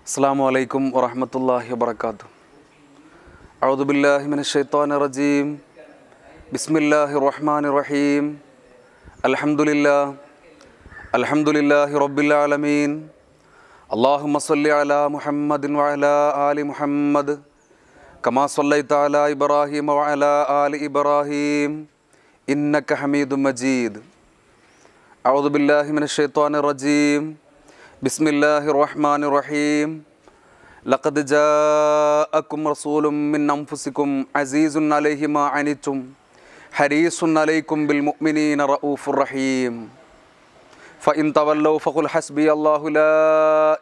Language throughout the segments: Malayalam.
السلام عليكم ورحمة الله وبركاته. أعوذ بالله من الشيطان الرجيم. بسم الله الرحمن الرحيم. الحمد لله. الحمد لله رب العالمين. اللهم صل على محمد وعلى آل محمد. كما صليت على إبراهيم وعلى آل إبراهيم. إنك حميد مجيد. أعوذ بالله من الشيطان الرجيم. بسم الله الرحمن الرحيم لقد جاءكم رسول من أنفسكم عزيز عليه ما عنتم حريص عليكم بالمؤمنين رؤوف رحيم فإن تولوا فقل حسبي الله لا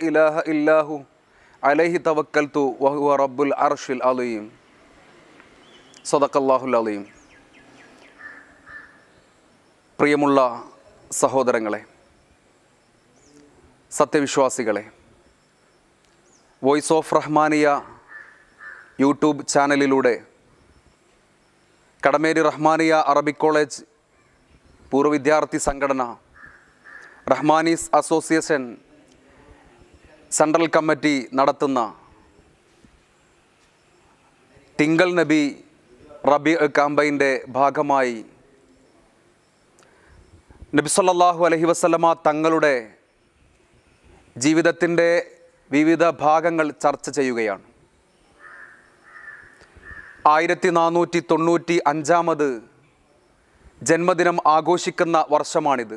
إله إلا هو عليه توكلت وهو رب العرش العظيم صدق الله العظيم പ്രിയമുള്ള സഹോദരങ്ങളെ സത്യവിശ്വാസികളെ വോയിസ് ഓഫ് റഹ്മാനിയ യൂട്യൂബ് ചാനലിലൂടെ കടമേരി റഹ്മാനിയ അറബിക് കോളേജ് പൂർവ വിദ്യാർത്ഥി സംഘടന റഹ്മാനീസ് അസോസിയേഷൻ സെൻട്രൽ കമ്മിറ്റി നടത്തുന്ന തിങ്കൾ നബി റബി കാമ്പയിന്റെ ഭാഗമായി നബി അലഹി വസ്ലമ തങ്ങളുടെ ജീവിതത്തിന്റെ വിവിധ ഭാഗങ്ങൾ ചർച്ച ചെയ്യുകയാണ്. ആയിരത്തി നാനൂറ്റി തൊണ്ണൂറ്റി അഞ്ചാമത് ജന്മദിനം ആഘോഷിക്കുന്ന വർഷമാണിത്.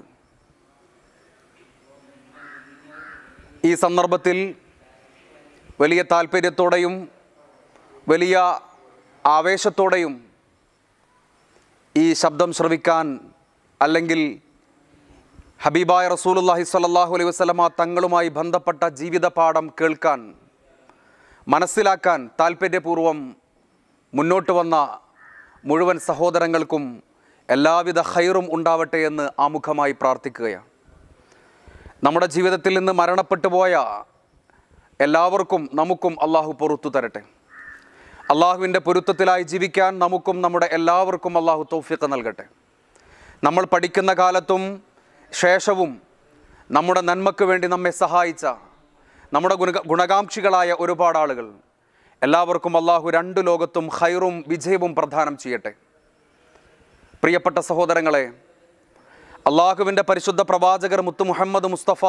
ഈ സന്ദർഭത്തിൽ വലിയ താല്പര്യത്തോടെയും വലിയ ആവേശത്തോടെയും ഈ ശബ്ദം ശ്രവിക്കാൻ അല്ലെങ്കിൽ ഹബീബായ റസൂലുല്ലാഹി സ്വല്ലല്ലാഹു അലൈഹി വസല്ലമ തങ്ങളുമായി ബന്ധപ്പെട്ട ജീവിത പാഠം കേൾക്കാൻ മനസ്സിലാക്കാൻ താല്പര്യപൂർവം മുന്നോട്ട് വന്ന മുഴുവൻ സഹോദരങ്ങൾക്കും എല്ലാവിധ ഹൈറും ഉണ്ടാവട്ടെ എന്ന് ആമുഖമായി പ്രാർത്ഥിക്കുകയാണ്. നമ്മുടെ ജീവിതത്തിൽ നിന്ന് മരണപ്പെട്ടു പോയ എല്ലാവർക്കും നമുക്കും അള്ളാഹു പൊറത്തു തരട്ടെ. അള്ളാഹുവിന്റെ പൊരുത്തത്തിലായി ജീവിക്കാൻ നമുക്കും നമ്മുടെ എല്ലാവർക്കും അള്ളാഹു തൗഫിക്ക് നൽകട്ടെ. നമ്മൾ പഠിക്കുന്ന കാലത്തും ശേഷവും നമ്മുടെ നന്മയ്ക്ക് വേണ്ടി നമ്മെ സഹായിച്ച നമ്മുടെ ഗുണ ഗുണകാംക്ഷികളായ ഒരുപാട് ആളുകൾ. എല്ലാവർക്കും അള്ളാഹു രണ്ട് ലോകത്തും ഹൈറും വിജയവും പ്രദാനം ചെയ്യട്ടെ. പ്രിയപ്പെട്ട സഹോദരങ്ങളെ അള്ളാഹുവിന്റെ പരിശുദ്ധ പ്രവാചകർ മുത്തു മുഹമ്മദ് മുസ്തഫ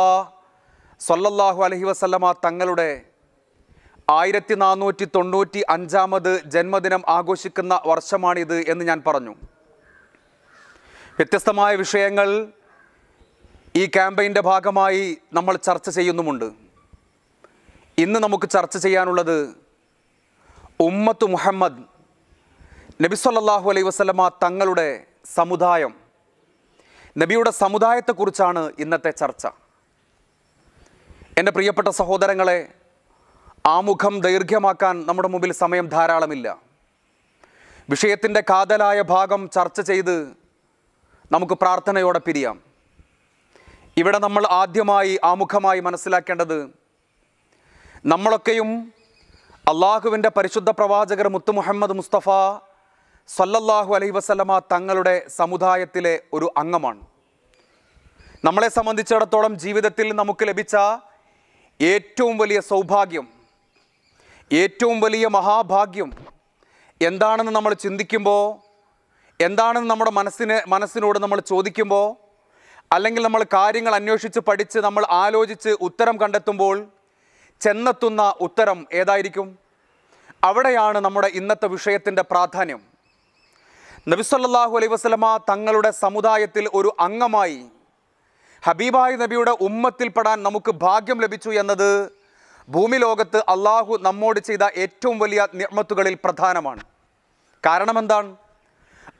സൊല്ലാഹു അലഹി വസല്ലമ തങ്ങളുടെ ആയിരത്തി നാനൂറ്റി തൊണ്ണൂറ്റി അഞ്ചാമത് ജന്മദിനം ആഘോഷിക്കുന്ന വർഷമാണിത് എന്ന് ഞാൻ പറഞ്ഞു. വ്യത്യസ്തമായ വിഷയങ്ങൾ ഈ ക്യാമ്പയിന്റെ ഭാഗമായി നമ്മൾ ചർച്ച ചെയ്യുന്നുമുണ്ട്. ഇന്ന് നമുക്ക് ചർച്ച ചെയ്യാനുള്ളത് ഉമ്മത്ത് മുഹമ്മദ് നബി അലൈ അലൈഹി വസല്ലമ തങ്ങളുടെ സമുദായം നബിയുടെ സമുദായത്തെക്കുറിച്ചാണ് ഇന്നത്തെ ചർച്ച. എന്റെ പ്രിയപ്പെട്ട സഹോദരങ്ങളെ ആമുഖം ദൈർഘ്യമാക്കാൻ നമ്മുടെ മുമ്പിൽ സമയം ധാരാളമില്ല. വിഷയത്തിന്റെ കാതലായ ഭാഗം ചർച്ച ചെയ്ത് നമുക്ക് പ്രാർത്ഥനയോടെ പിരിയാം. ഇവിടെ നമ്മൾ ആദ്യമായി ആമുഖമായി മനസ്സിലാക്കേണ്ടത് നമ്മളൊക്കെയും അള്ളാഹുവിന്റെ പരിശുദ്ധ പ്രവാചകർ മുത്തു മുഹമ്മദ് മുസ്തഫ സല്ലല്ലാഹു അലൈഹി വസല്ലമ തങ്ങളുടെ സമുദായത്തിലെ ഒരു അംഗമാണ്. നമ്മളെ സംബന്ധിച്ചിടത്തോളം ജീവിതത്തിൽ നമുക്ക് ലഭിച്ച ഏറ്റവും വലിയ സൗഭാഗ്യം ഏറ്റവും വലിയ മഹാഭാഗ്യം എന്താണെന്ന് നമ്മൾ ചിന്തിക്കുമ്പോൾ എന്താണെന്ന് നമ്മുടെ മനസ്സിന് മനസ്സിനോട് നമ്മൾ ചോദിക്കുമ്പോൾ അല്ലെങ്കിൽ നമ്മൾ കാര്യങ്ങൾ അന്വേഷിച്ച് പഠിച്ച് നമ്മൾ ആലോചിച്ച് ഉത്തരം കണ്ടെത്തുമ്പോൾ ചെന്നെത്തുന്ന ഉത്തരം ഏതായിരിക്കും? അവിടെയാണ് നമ്മുടെ ഇന്നത്തെ വിഷയത്തിന്റെ പ്രാധാന്യം. നബിസ്വല്ലാഹു അലൈ വസ്ലമ തങ്ങളുടെ സമുദായത്തിൽ ഒരു അംഗമായി ഹബീബായ് നബിയുടെ ഉമ്മത്തിൽപ്പെടാൻ നമുക്ക് ഭാഗ്യം ലഭിച്ചു എന്നത് ഭൂമി ലോകത്ത് അള്ളാഹു നമ്മോട് ചെയ്ത ഏറ്റവും വലിയ നിർമ്മത്തുകളിൽ പ്രധാനമാണ്. കാരണം എന്താണ്?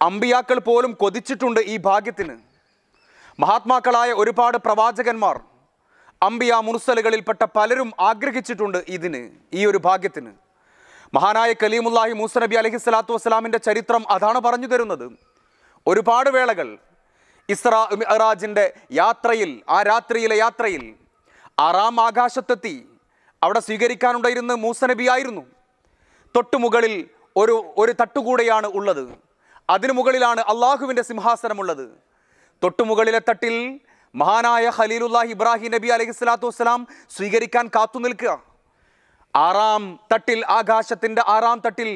അമ്പിയാക്കൾ പോലും കൊതിച്ചിട്ടുണ്ട് ഈ ഭാഗ്യത്തിന്. മഹാത്മാക്കളായ ഒരുപാട് പ്രവാചകന്മാർ അമ്പിയ മുർസലുകളിൽപ്പെട്ട പലരും ആഗ്രഹിച്ചിട്ടുണ്ട് ഇതിന് ഈ ഒരു ഭാഗ്യത്തിന്. മഹാനായ കലീമുല്ലാഹി മൂസ നബി അലഹി സ്വലാത്തു വസ്സലാമിന്റെ ചരിത്രം അതാണ് പറഞ്ഞു തരുന്നത്. ഒരുപാട് വേളകൾ ഇസ്രാ മിറാജിന്റെ യാത്രയിൽ ആ രാത്രിയിലെ യാത്രയിൽ ആറാം ആകാശത്തെത്തി അവിടെ സ്വീകരിക്കാനുണ്ടായിരുന്ന മൂസ നബി ആയിരുന്നു. തൊട്ടുമുകളിൽ ഒരു ഒരു തട്ടുകൂടെയാണ് ഉള്ളത്. അതിനു മുകളിലാണ് അള്ളാഹുവിന്റെ സിംഹാസനമുള്ളത്. തൊട്ടുമുകളിലെ തട്ടിൽ മഹാനായ ഖലീലുല്ലാഹി ഇബ്രാഹിം നബി അലൈഹി സ്വലാത്തു വസ്സലാം സ്വീകരിക്കാൻ കാത്തു നിൽക്കുക. ആറാം തട്ടിൽ ആകാശത്തിന്റെ ആറാം തട്ടിൽ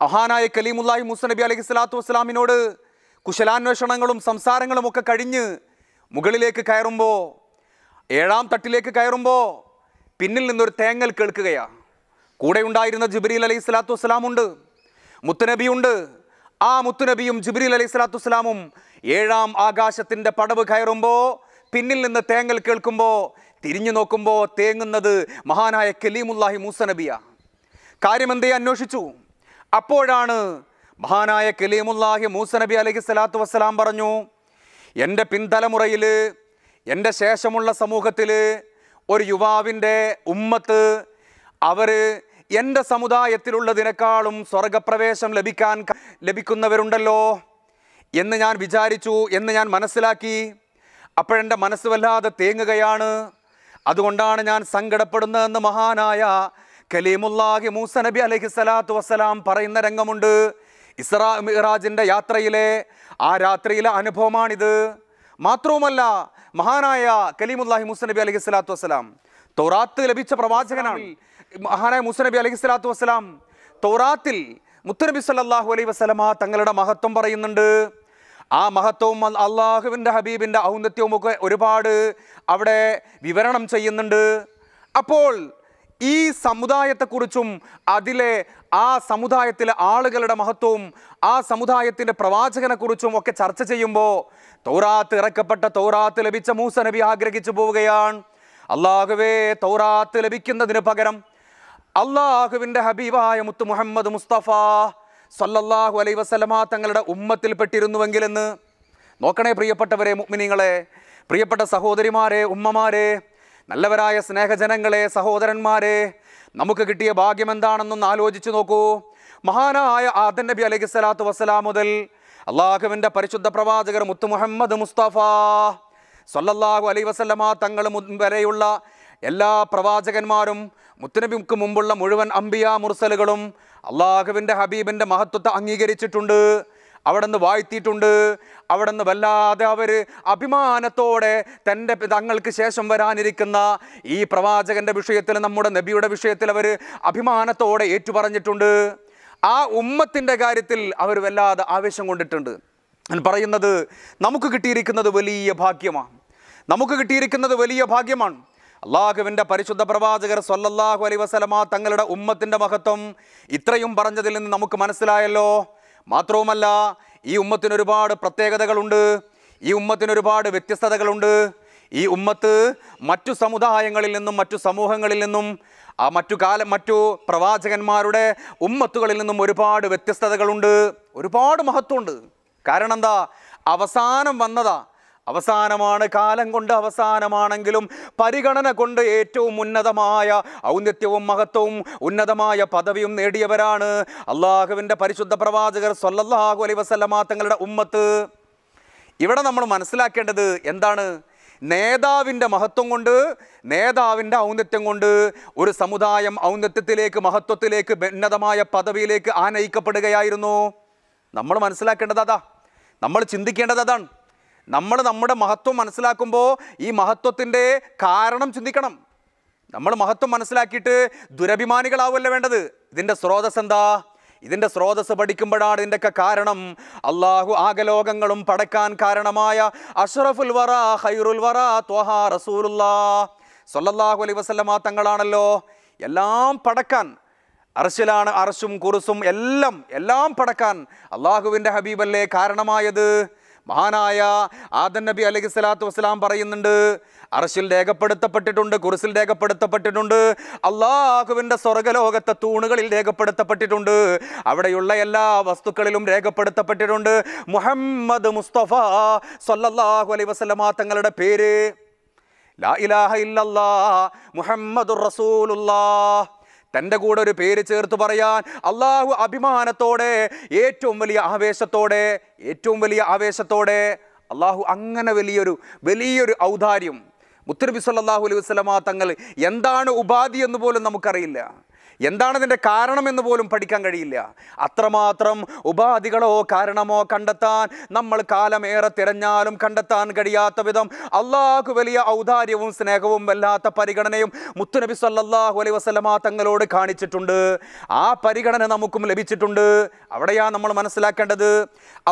മഹാനായ കലീമുല്ലാഹി മുസ നബി അലൈഹി സ്വലാത്തു വസ്സലാമിനോട് കുശലാന്വേഷണങ്ങളും സംസാരങ്ങളും ഒക്കെ കഴിഞ്ഞ് മുകളിലേക്ക് കയറുമ്പോൾ ഏഴാം തട്ടിലേക്ക് കയറുമ്പോൾ പിന്നിൽ നിന്നൊരു തേങ്ങൽ കേൾക്കുകയാണ് കൂടെ ഉണ്ടായിരുന്ന ജിബ്രീൽ അലൈഹി സ്വലാത്തു വസ്സലാമുണ്ട്. മുത്തുനബിയുണ്ട്. ആ മുത്തുനബിയും ജിബ്രീൽ അലൈഹി സ്വലാത്തു വസ്സലാമും ഏഴാം ആകാശത്തിന്റെ പടവ് കയറുമ്പോൾ പിന്നിൽ നിന്ന് തേങ്ങൽ കേൾക്കുമ്പോൾ തിരിഞ്ഞു നോക്കുമ്പോൾ തേങ്ങുന്നത് മഹാനായ കലീമുല്ലാഹി മൂസ നബിയ. കാര്യമെന്തേ അന്വേഷിച്ചു. അപ്പോഴാണ് മഹാനായ കലീമുല്ലാഹി മൂസ നബി അലൈഹി സ്വലാത്തു വസ്സലാം പറഞ്ഞു എന്റെ പിൻതലമുറയിൽ എന്റെ ശേഷമുള്ള സമൂഹത്തിൽ ഒരു യുവാവിന്റെ ഉമ്മത്ത് അവർ എന്റെ സമുദായത്തിലുള്ളതിനേക്കാളും സ്വർഗപ്രവേശം ലഭിക്കാൻ ലഭിക്കുന്നവരുണ്ടല്ലോ എന്ന് ഞാൻ വിചാരിച്ചു എന്ന് ഞാൻ മനസ്സിലാക്കി. അപ്പോഴെന്റെ മനസ്സ് വല്ലാതെ തേങ്ങുകയാണ്. അതുകൊണ്ടാണ് ഞാൻ സങ്കടപ്പെടുന്നതെന്ന് മഹാനായ കലീമുല്ലാഹി മൂസ നബി അലഹി സ്വലാത്തു വസ്സലാം പറയുന്ന രംഗമുണ്ട്. ഇസ്രാ മിറാജിന്റെ യാത്രയിലെ ആ രാത്രിയിലെ അനുഭവമാണിത്. മാത്രവുമല്ല മഹാനായ കലീമുല്ലാഹി മൂസ നബി അലഹി സ്വലാത്തു വസ്സലാം തൗറാത്ത് ലഭിച്ച പ്രവാചകനാണ്. മഹാനായ മൂസ നബി അലൈഹി സ്വലാത്തു വസ്സലാം. തൗറാത്തിൽ മുത്തനബി സല്ലാഹു അലൈഹി വസല്ലമ തങ്ങളുടെ മഹത്വം പറയുന്നുണ്ട്. ആ മഹത്വവും അള്ളാഹുവിന്റെ ഹബീബിന്റെ ഔന്നത്യവും ഒക്കെ ഒരുപാട് അവിടെ വിവരണം ചെയ്യുന്നുണ്ട്. അപ്പോൾ ഈ സമുദായത്തെക്കുറിച്ചും അതിലെ ആ സമുദായത്തിലെ ആളുകളുടെ മഹത്വവും ആ സമുദായത്തിന്റെ പ്രവാചകനെക്കുറിച്ചും ഒക്കെ ചർച്ച ചെയ്യുമ്പോൾ തൗറാത്ത് ഇറക്കപ്പെട്ട തൗറാത്ത് ലഭിച്ച മൂസ നബി ആഗ്രഹിച്ചു പോവുകയാണ്. അള്ളാഹുവേ തൗറാത്ത് ലഭിക്കുന്നതിന് പകരം അള്ളാഹുവിന്റെ ഹബീബായ മുത്ത് മുഹമ്മദ് മുസ്തഫ സല്ലല്ലാഹു അലൈ വസല്ലമ തങ്ങളുടെ ഉമ്മത്തിൽപ്പെട്ടിരുന്നുവെങ്കിലെന്ന് നോക്കണേ പ്രിയപ്പെട്ടവരെ മുഗ്മിനിങ്ങളെ പ്രിയപ്പെട്ട സഹോദരിമാരെ ഉമ്മമാരെ നല്ലവരായ സ്നേഹജനങ്ങളെ സഹോദരന്മാരെ നമുക്ക് കിട്ടിയ ഭാഗ്യം എന്താണെന്നൊന്ന് ആലോചിച്ച് നോക്കൂ. മഹാനായ ആദൻ നബി അലൈഹി സ്വലാത്തു വസ്സലാം മുതൽ അള്ളാഹുവിന്റെ പരിശുദ്ധ പ്രവാചകർ മുത്തു മുഹമ്മദ് മുസ്തഫ സല്ലല്ലാഹു അലൈ വസല്ലമ തങ്ങൾ വരെയുള്ള എല്ലാ പ്രവാചകന്മാരും മുത്തനബിക്ക് മുമ്പുള്ള മുഴുവൻ അംബിയ മുർസലുകളും അള്ളാഹുവിന്റെ ഹബീബിന്റെ മഹത്വത്തെ അംഗീകരിച്ചിട്ടുണ്ട് അവിടെ നിന്ന് വാഴ്ത്തിയിട്ടുണ്ട്. അവിടെ നിന്ന് വല്ലാതെ അവർ അഭിമാനത്തോടെ തന്റെ തങ്ങൾക്ക് ശേഷം വരാനിരിക്കുന്ന ഈ പ്രവാചകന്റെ വിഷയത്തിൽ നമ്മുടെ നബിയുടെ വിഷയത്തിൽ അവർ അഭിമാനത്തോടെ ഏറ്റുപറഞ്ഞിട്ടുണ്ട്. ആ ഉമ്മത്തിന്റെ കാര്യത്തിൽ അവർ വല്ലാതെ ആവേശം കൊണ്ടിട്ടുണ്ട്. ഞാൻ പറയുന്നത് നമുക്ക് കിട്ടിയിരിക്കുന്നത് വലിയ ഭാഗ്യമാണ്. നമുക്ക് കിട്ടിയിരിക്കുന്നത് വലിയ ഭാഗ്യമാണ്. അള്ളാഹുവിന്റെ പരിശുദ്ധ പ്രവാചകർ സൊല്ലാഹു അലൈ വസലമ തങ്ങളുടെ ഉമ്മത്തിന്റെ മഹത്വം ഇത്രയും പറഞ്ഞതിൽ നിന്ന് നമുക്ക് മനസ്സിലായല്ലോ. മാത്രവുമല്ല ഈ ഉമ്മത്തിന് ഒരുപാട് പ്രത്യേകതകളുണ്ട്. ഈ ഉമ്മത്തിന് ഒരുപാട് വ്യത്യസ്തതകളുണ്ട്. ഈ ഉമ്മത്ത് മറ്റു സമുദായങ്ങളിൽ നിന്നും മറ്റു സമൂഹങ്ങളിൽ നിന്നും ആ മറ്റു കാലം മറ്റു പ്രവാചകന്മാരുടെ ഉമ്മത്തുകളിൽ നിന്നും ഒരുപാട് വ്യത്യസ്തതകളുണ്ട്. ഒരുപാട് മഹത്വമുണ്ട്. കാരണം എന്താ അവസാനം വന്നതാ. അവസാനമാണ് കാലം കൊണ്ട് അവസാനമാണെങ്കിലും പരിഗണന കൊണ്ട് ഏറ്റവും ഉന്നതമായ ഔന്നത്യവും മഹത്വവും ഉന്നതമായ പദവിയും നേടിയവരാണ് അള്ളാഹുവിന്റെ പരിശുദ്ധ പ്രവാചകർ സൊല്ലാഹു അലൈ വസല്ലമ തങ്ങളുടെ ഉമ്മത്ത്. ഇവിടെ നമ്മൾ മനസ്സിലാക്കേണ്ടത് എന്താണ്? നേതാവിന്റെ മഹത്വം കൊണ്ട് നേതാവിന്റെ ഔന്നത്യം കൊണ്ട് ഒരു സമുദായം ഔന്നത്യത്തിലേക്ക് മഹത്വത്തിലേക്ക് ഉന്നതമായ പദവിയിലേക്ക് ആനയിക്കപ്പെടുകയായിരുന്നു. നമ്മൾ മനസ്സിലാക്കേണ്ടത് അതാ. നമ്മൾ ചിന്തിക്കേണ്ടത് അതാണ്. നമ്മൾ നമ്മുടെ മഹത്വം മനസ്സിലാക്കുമ്പോൾ ഈ മഹത്വത്തിന്റെ കാരണം ചിന്തിക്കണം. നമ്മൾ മഹത്വം മനസ്സിലാക്കിയിട്ട് ദുരഭിമാനികളാവുമല്ല വേണ്ടത്? ഇതിന്റെ സ്രോതസ് എന്താ? ഇതിന്റെ സ്രോതസ് പഠിക്കുമ്പോഴാണ് ഇതിന്റെയൊക്കെ കാരണം. അള്ളാഹു ആകലോകങ്ങളും പടക്കാൻ കാരണമായ അഷറഫുൽ വറ ഹൈറുൽ വറ ത്വഹ റസൂലുല്ലാ സൊല്ലാഹു അലൈഹി വസല്ലമ തങ്ങളാണല്ലോ. എല്ലാം പടക്കാൻ അർശിലാണ് അർശും കുറുസും എല്ലാം എല്ലാം പടക്കാൻ അള്ളാഹുവിന്റെ ഹബീബല്ലേ കാരണമായത്? മഹാനായ ആദൻ നബി അലൈഹി സ്വലാത്തു വസ്സലാം പറയുന്നുണ്ട് അർശിൽ രേഖപ്പെടുത്തപ്പെട്ടിട്ടുണ്ട് കുറിസിൽ രേഖപ്പെടുത്തപ്പെട്ടിട്ടുണ്ട് അള്ളാഹുവിന്റെ സ്വർഗലോകത്തെ തൂണുകളിൽ രേഖപ്പെടുത്തപ്പെട്ടിട്ടുണ്ട് അവിടെയുള്ള എല്ലാ വസ്തുക്കളിലും രേഖപ്പെടുത്തപ്പെട്ടിട്ടുണ്ട്. മുഹമ്മദ് മുസ്തഫ സൊല്ലാഹു അലൈ വസല്ലമ തങ്ങളുടെ പേര് ലാ ഇലാഹ ഇല്ലല്ലാ മുഹമ്മദുർ റസൂലുള്ളാ തന്റെ കൂടെ ഒരു പേര് ചേർത്ത് പറയാൻ അള്ളാഹു അഭിമാനത്തോടെ ഏറ്റവും വലിയ ആവേശത്തോടെ ഏറ്റവും വലിയ ആവേശത്തോടെ അള്ളാഹു അങ്ങനെ വലിയൊരു വലിയൊരു ഔദാര്യം മുത്തനബി സല്ലല്ലാഹു അലൈഹി വസല്ലമ തങ്ങൾ എന്താണ് ഉപാധി എന്ന് പോലും നമുക്കറിയില്ല. എന്താണ് കാരണം കാരണമെന്ന് പോലും പഠിക്കാൻ കഴിയില്ല. അത്രമാത്രം ഉപാധികളോ കാരണമോ കണ്ടെത്താൻ നമ്മൾ കാലമേറെ തിരഞ്ഞാലും കണ്ടെത്താൻ കഴിയാത്ത വിധം അള്ളാഹു വലിയ ഔദാര്യവും സ്നേഹവും വല്ലാത്ത പരിഗണനയും മുത്തുനബി സല്ലാഹു അലൈ വസല്ലമ തങ്ങളോട് കാണിച്ചിട്ടുണ്ട്. ആ പരിഗണന നമുക്കും ലഭിച്ചിട്ടുണ്ട്. അവിടെയാണ് നമ്മൾ മനസ്സിലാക്കേണ്ടത്.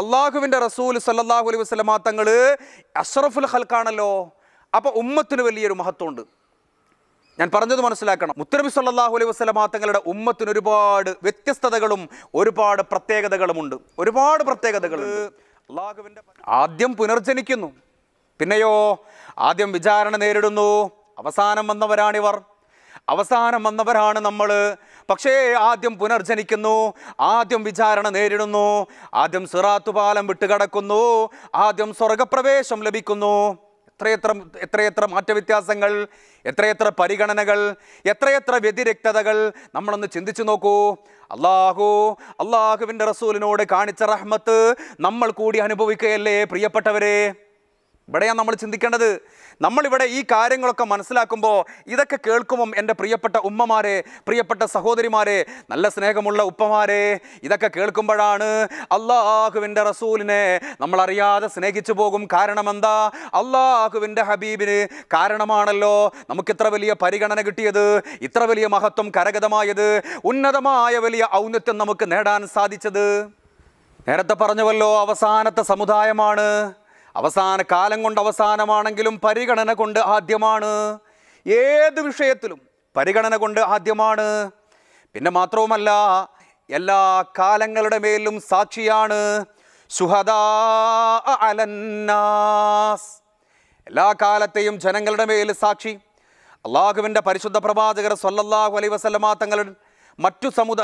അള്ളാഹുവിന്റെ റസൂൽ സല്ലാഹു അലൈ വസല്ലമ തങ്ങൾ അഷ്റഫുൽ ഹൽക്കാണല്ലോ അപ്പോൾ ഉമ്മത്തിന് വലിയൊരു മഹത്വമുണ്ട്. ഞാൻ പറഞ്ഞത് മനസ്സിലാക്കണം. മുത്തനബി സല്ലാഹു അലൈഹി വസല്ലമ തങ്ങളുടെ ഉമ്മത്തിന് ഒരുപാട് വ്യത്യസ്തതകളും ഒരുപാട് പ്രത്യേകതകളുമുണ്ട് ഒരുപാട് പ്രത്യേകതകൾ അള്ളാഹുവിന്റെ ആദ്യം പുനർജനിക്കുന്നു. പിന്നെയോ ആദ്യം വിചാരണ നേരിടുന്നു. അവസാനം വന്നവരാണിവർ. അവസാനം വന്നവരാണ് നമ്മൾ പക്ഷേ ആദ്യം പുനർജനിക്കുന്നു. ആദ്യം വിചാരണ നേരിടുന്നു. ആദ്യം സിറാത്തു പാലം വിട്ടുകടക്കുന്നു. ആദ്യം സ്വർഗപ്രവേശം ലഭിക്കുന്നു. എത്രയെത്ര എത്രയെത്ര മാറ്റവ്യത്യാസങ്ങൾ എത്രയെത്ര പരിഗണനകൾ എത്രയെത്ര വ്യതിരക്തതകൾ നമ്മളൊന്ന് ചിന്തിച്ചു നോക്കൂ. അള്ളാഹു അള്ളാഹുവിന്റെ റസൂലിനോട് കാണിച്ച റഹ്മത്ത് നമ്മൾ കൂടി അനുഭവിക്കുകയല്ലേ പ്രിയപ്പെട്ടവരെ? ഇവിടെയാണ് നമ്മൾ ചിന്തിക്കേണ്ടത്. നമ്മളിവിടെ ഈ കാര്യങ്ങളൊക്കെ മനസ്സിലാക്കുമ്പോൾ ഇതൊക്കെ കേൾക്കുമ്പം എന്റെ പ്രിയപ്പെട്ട ഉമ്മമാരെ പ്രിയപ്പെട്ട സഹോദരിമാരെ നല്ല സ്നേഹമുള്ള ഉപ്പമാരെ ഇതൊക്കെ കേൾക്കുമ്പോഴാണ് അള്ളാഹുവിന്റെ റസൂലിനെ നമ്മളറിയാതെ സ്നേഹിച്ചു പോകും. കാരണം എന്താ അള്ളാഹുവിന്റെ ഹബീബിന് കാരണമാണല്ലോ നമുക്ക് ഇത്ര വലിയ പരിഗണന കിട്ടിയത് ഇത്ര വലിയ മഹത്വം കരഗതമായത് ഉന്നതമായ വലിയ ഔന്നത്യം നമുക്ക് നേടാൻ സാധിച്ചത്. നേരത്തെ പറഞ്ഞുവല്ലോ അവസാനത്തെ സമുദായമാണ്. അവസാന കാലം കൊണ്ട് അവസാനമാണെങ്കിലും പരിഗണന കൊണ്ട് ആദ്യമാണ്. ഏത് വിഷയത്തിലും പരിഗണന കൊണ്ട് ആദ്യമാണ്. പിന്നെ മാത്രവുമല്ല എല്ലാ കാലങ്ങളുടെ മേലും സാക്ഷിയാണ് അലന്നാസ് എല്ലാ കാലത്തെയും ജനങ്ങളുടെ മേൽ സാക്ഷി. അള്ളാഹുവിന്റെ പരിശുദ്ധ പ്രവാചകർ സൊല്ലാഹു അലൈ വസല്ലമ തങ്ങൾ മറ്റു സമുദ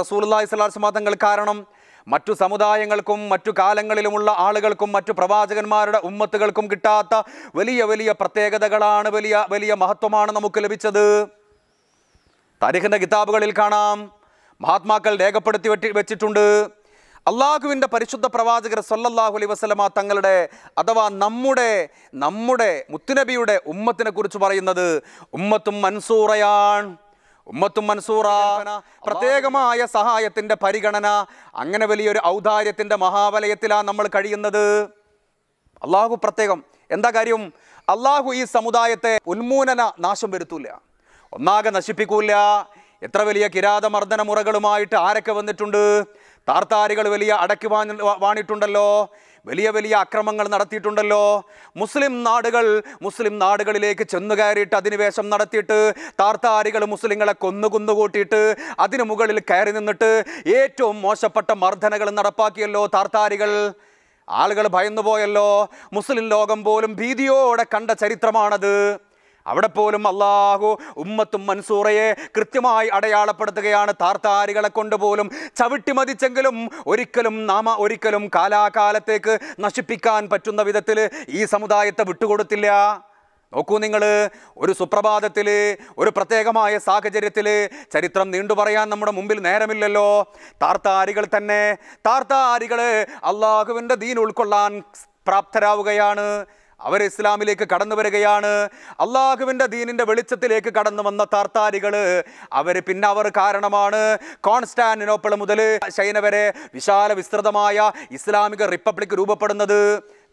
റസൂൽ അള്ളാഹി അലൈഹി തങ്ങൾ കാരണം മറ്റു സമുദായങ്ങൾക്കും മറ്റു കാലങ്ങളിലുമുള്ള ആളുകൾക്കും മറ്റു പ്രവാചകന്മാരുടെ ഉമ്മത്തുകൾക്കും കിട്ടാത്ത വലിയ വലിയ പ്രത്യേകതകളാണ് വലിയ വലിയ മഹത്വമാണ് നമുക്ക് ലഭിച്ചത്. താരിഖിന്റെ കിതാബുകളിൽ കാണാം. മഹാത്മാക്കൾ രേഖപ്പെടുത്തി വെച്ചിട്ടുണ്ട്. അള്ളാഹുവിന്റെ പരിശുദ്ധ പ്രവാചകർ സൊല്ലാഹു അലൈ വസല്ലമ തങ്ങളുടെ അഥവാ നമ്മുടെ നമ്മുടെ മുത്തുനബിയുടെ ഉമ്മത്തിനെ കുറിച്ച് പറയുന്നത് ഉമ്മത്തും മൻസൂറയാൻ ഉമ്മത്തും മൻസൂറ. പ്രത്യേകമായ സഹായത്തിന്റെ പരിഗണന. അങ്ങനെ വലിയൊരു ഔദാര്യത്തിന്റെ മഹാവലയത്തിലാണ് നമ്മൾ കഴിയുന്നത്. അള്ളാഹു പ്രത്യേകം. എന്താ കാര്യം? അള്ളാഹു ഈ സമുദായത്തെ ഉന്മൂലന നാശം വരുത്തൂല. ഒന്നാകെ നശിപ്പിക്കൂല. എത്ര വലിയ കിരാതമർദ്ദന മുറകളുമായിട്ട് ആരൊക്കെ വന്നിട്ടുണ്ട്? താർത്താരികൾ വലിയ അടക്കി വാങ്ങി വാണിട്ടുണ്ടല്ലോ. വലിയ വലിയ അക്രമങ്ങൾ നടത്തിയിട്ടുണ്ടല്ലോ. മുസ്ലിം നാടുകൾ മുസ്ലിം നാടുകളിലേക്ക് ചെന്നു കയറിയിട്ട് അധിനിവേശം നടത്തിയിട്ട് താർത്താരികൾ മുസ്ലിങ്ങളെ കൊന്നു കൂട്ടിയിട്ട് അതിനു മുകളിൽ കയറി നിന്നിട്ട് ഏറ്റവും മോശപ്പെട്ട മർദ്ദനകൾ നടപ്പാക്കിയല്ലോ താർത്താരികൾ. ആളുകൾ ഭയന്നുപോയല്ലോ. മുസ്ലിം ലോകം പോലും ഭീതിയോടെ കണ്ട ചരിത്രമാണത്. അവിടെ പോലും അള്ളാഹു ഉമ്മത്തും മൻസൂറയെ കൃത്യമായി അടയാളപ്പെടുത്തുകയാണ്. താർത്താരികളെ കൊണ്ട് പോലും ചവിട്ടി മതിച്ചെങ്കിലും ഒരിക്കലും നാമ ഒരിക്കലും കാലാകാലത്തേക്ക് നശിപ്പിക്കാൻ പറ്റുന്ന വിധത്തിൽ ഈ സമുദായത്തെ വിട്ടുകൊടുത്തില്ല. നോക്കൂ നിങ്ങൾ ഒരു സുപ്രഭാതത്തിൽ ഒരു പ്രത്യേകമായ സാഹചര്യത്തിൽ ചരിത്രം നീണ്ടു പറയാൻ നമ്മുടെ മുമ്പിൽ നേരമില്ലല്ലോ. താർത്താരികൾ തന്നെ താർത്താരികൾ അള്ളാഹുവിന്റെ ദീൻ ഉൾക്കൊള്ളാൻ പ്രാപ്തരാവുകയാണ്. അവർ ഇസ്ലാമിലേക്ക് കടന്നു വരികയാണ്. അള്ളാഹുവിന്റെ ദീനിന്റെ വെളിച്ചത്തിലേക്ക് കടന്നു വന്ന താർത്താരികൾ അവർ പിന്നെ അവർ കാരണമാണ്. കോൺസ്റ്റാന്റിനോപ്പിൾ മുതൽ ചൈന വരെ വിശാല വിസ്തൃതമായ ഇസ്ലാമിക റിപ്പബ്ലിക് രൂപപ്പെടുന്നത്.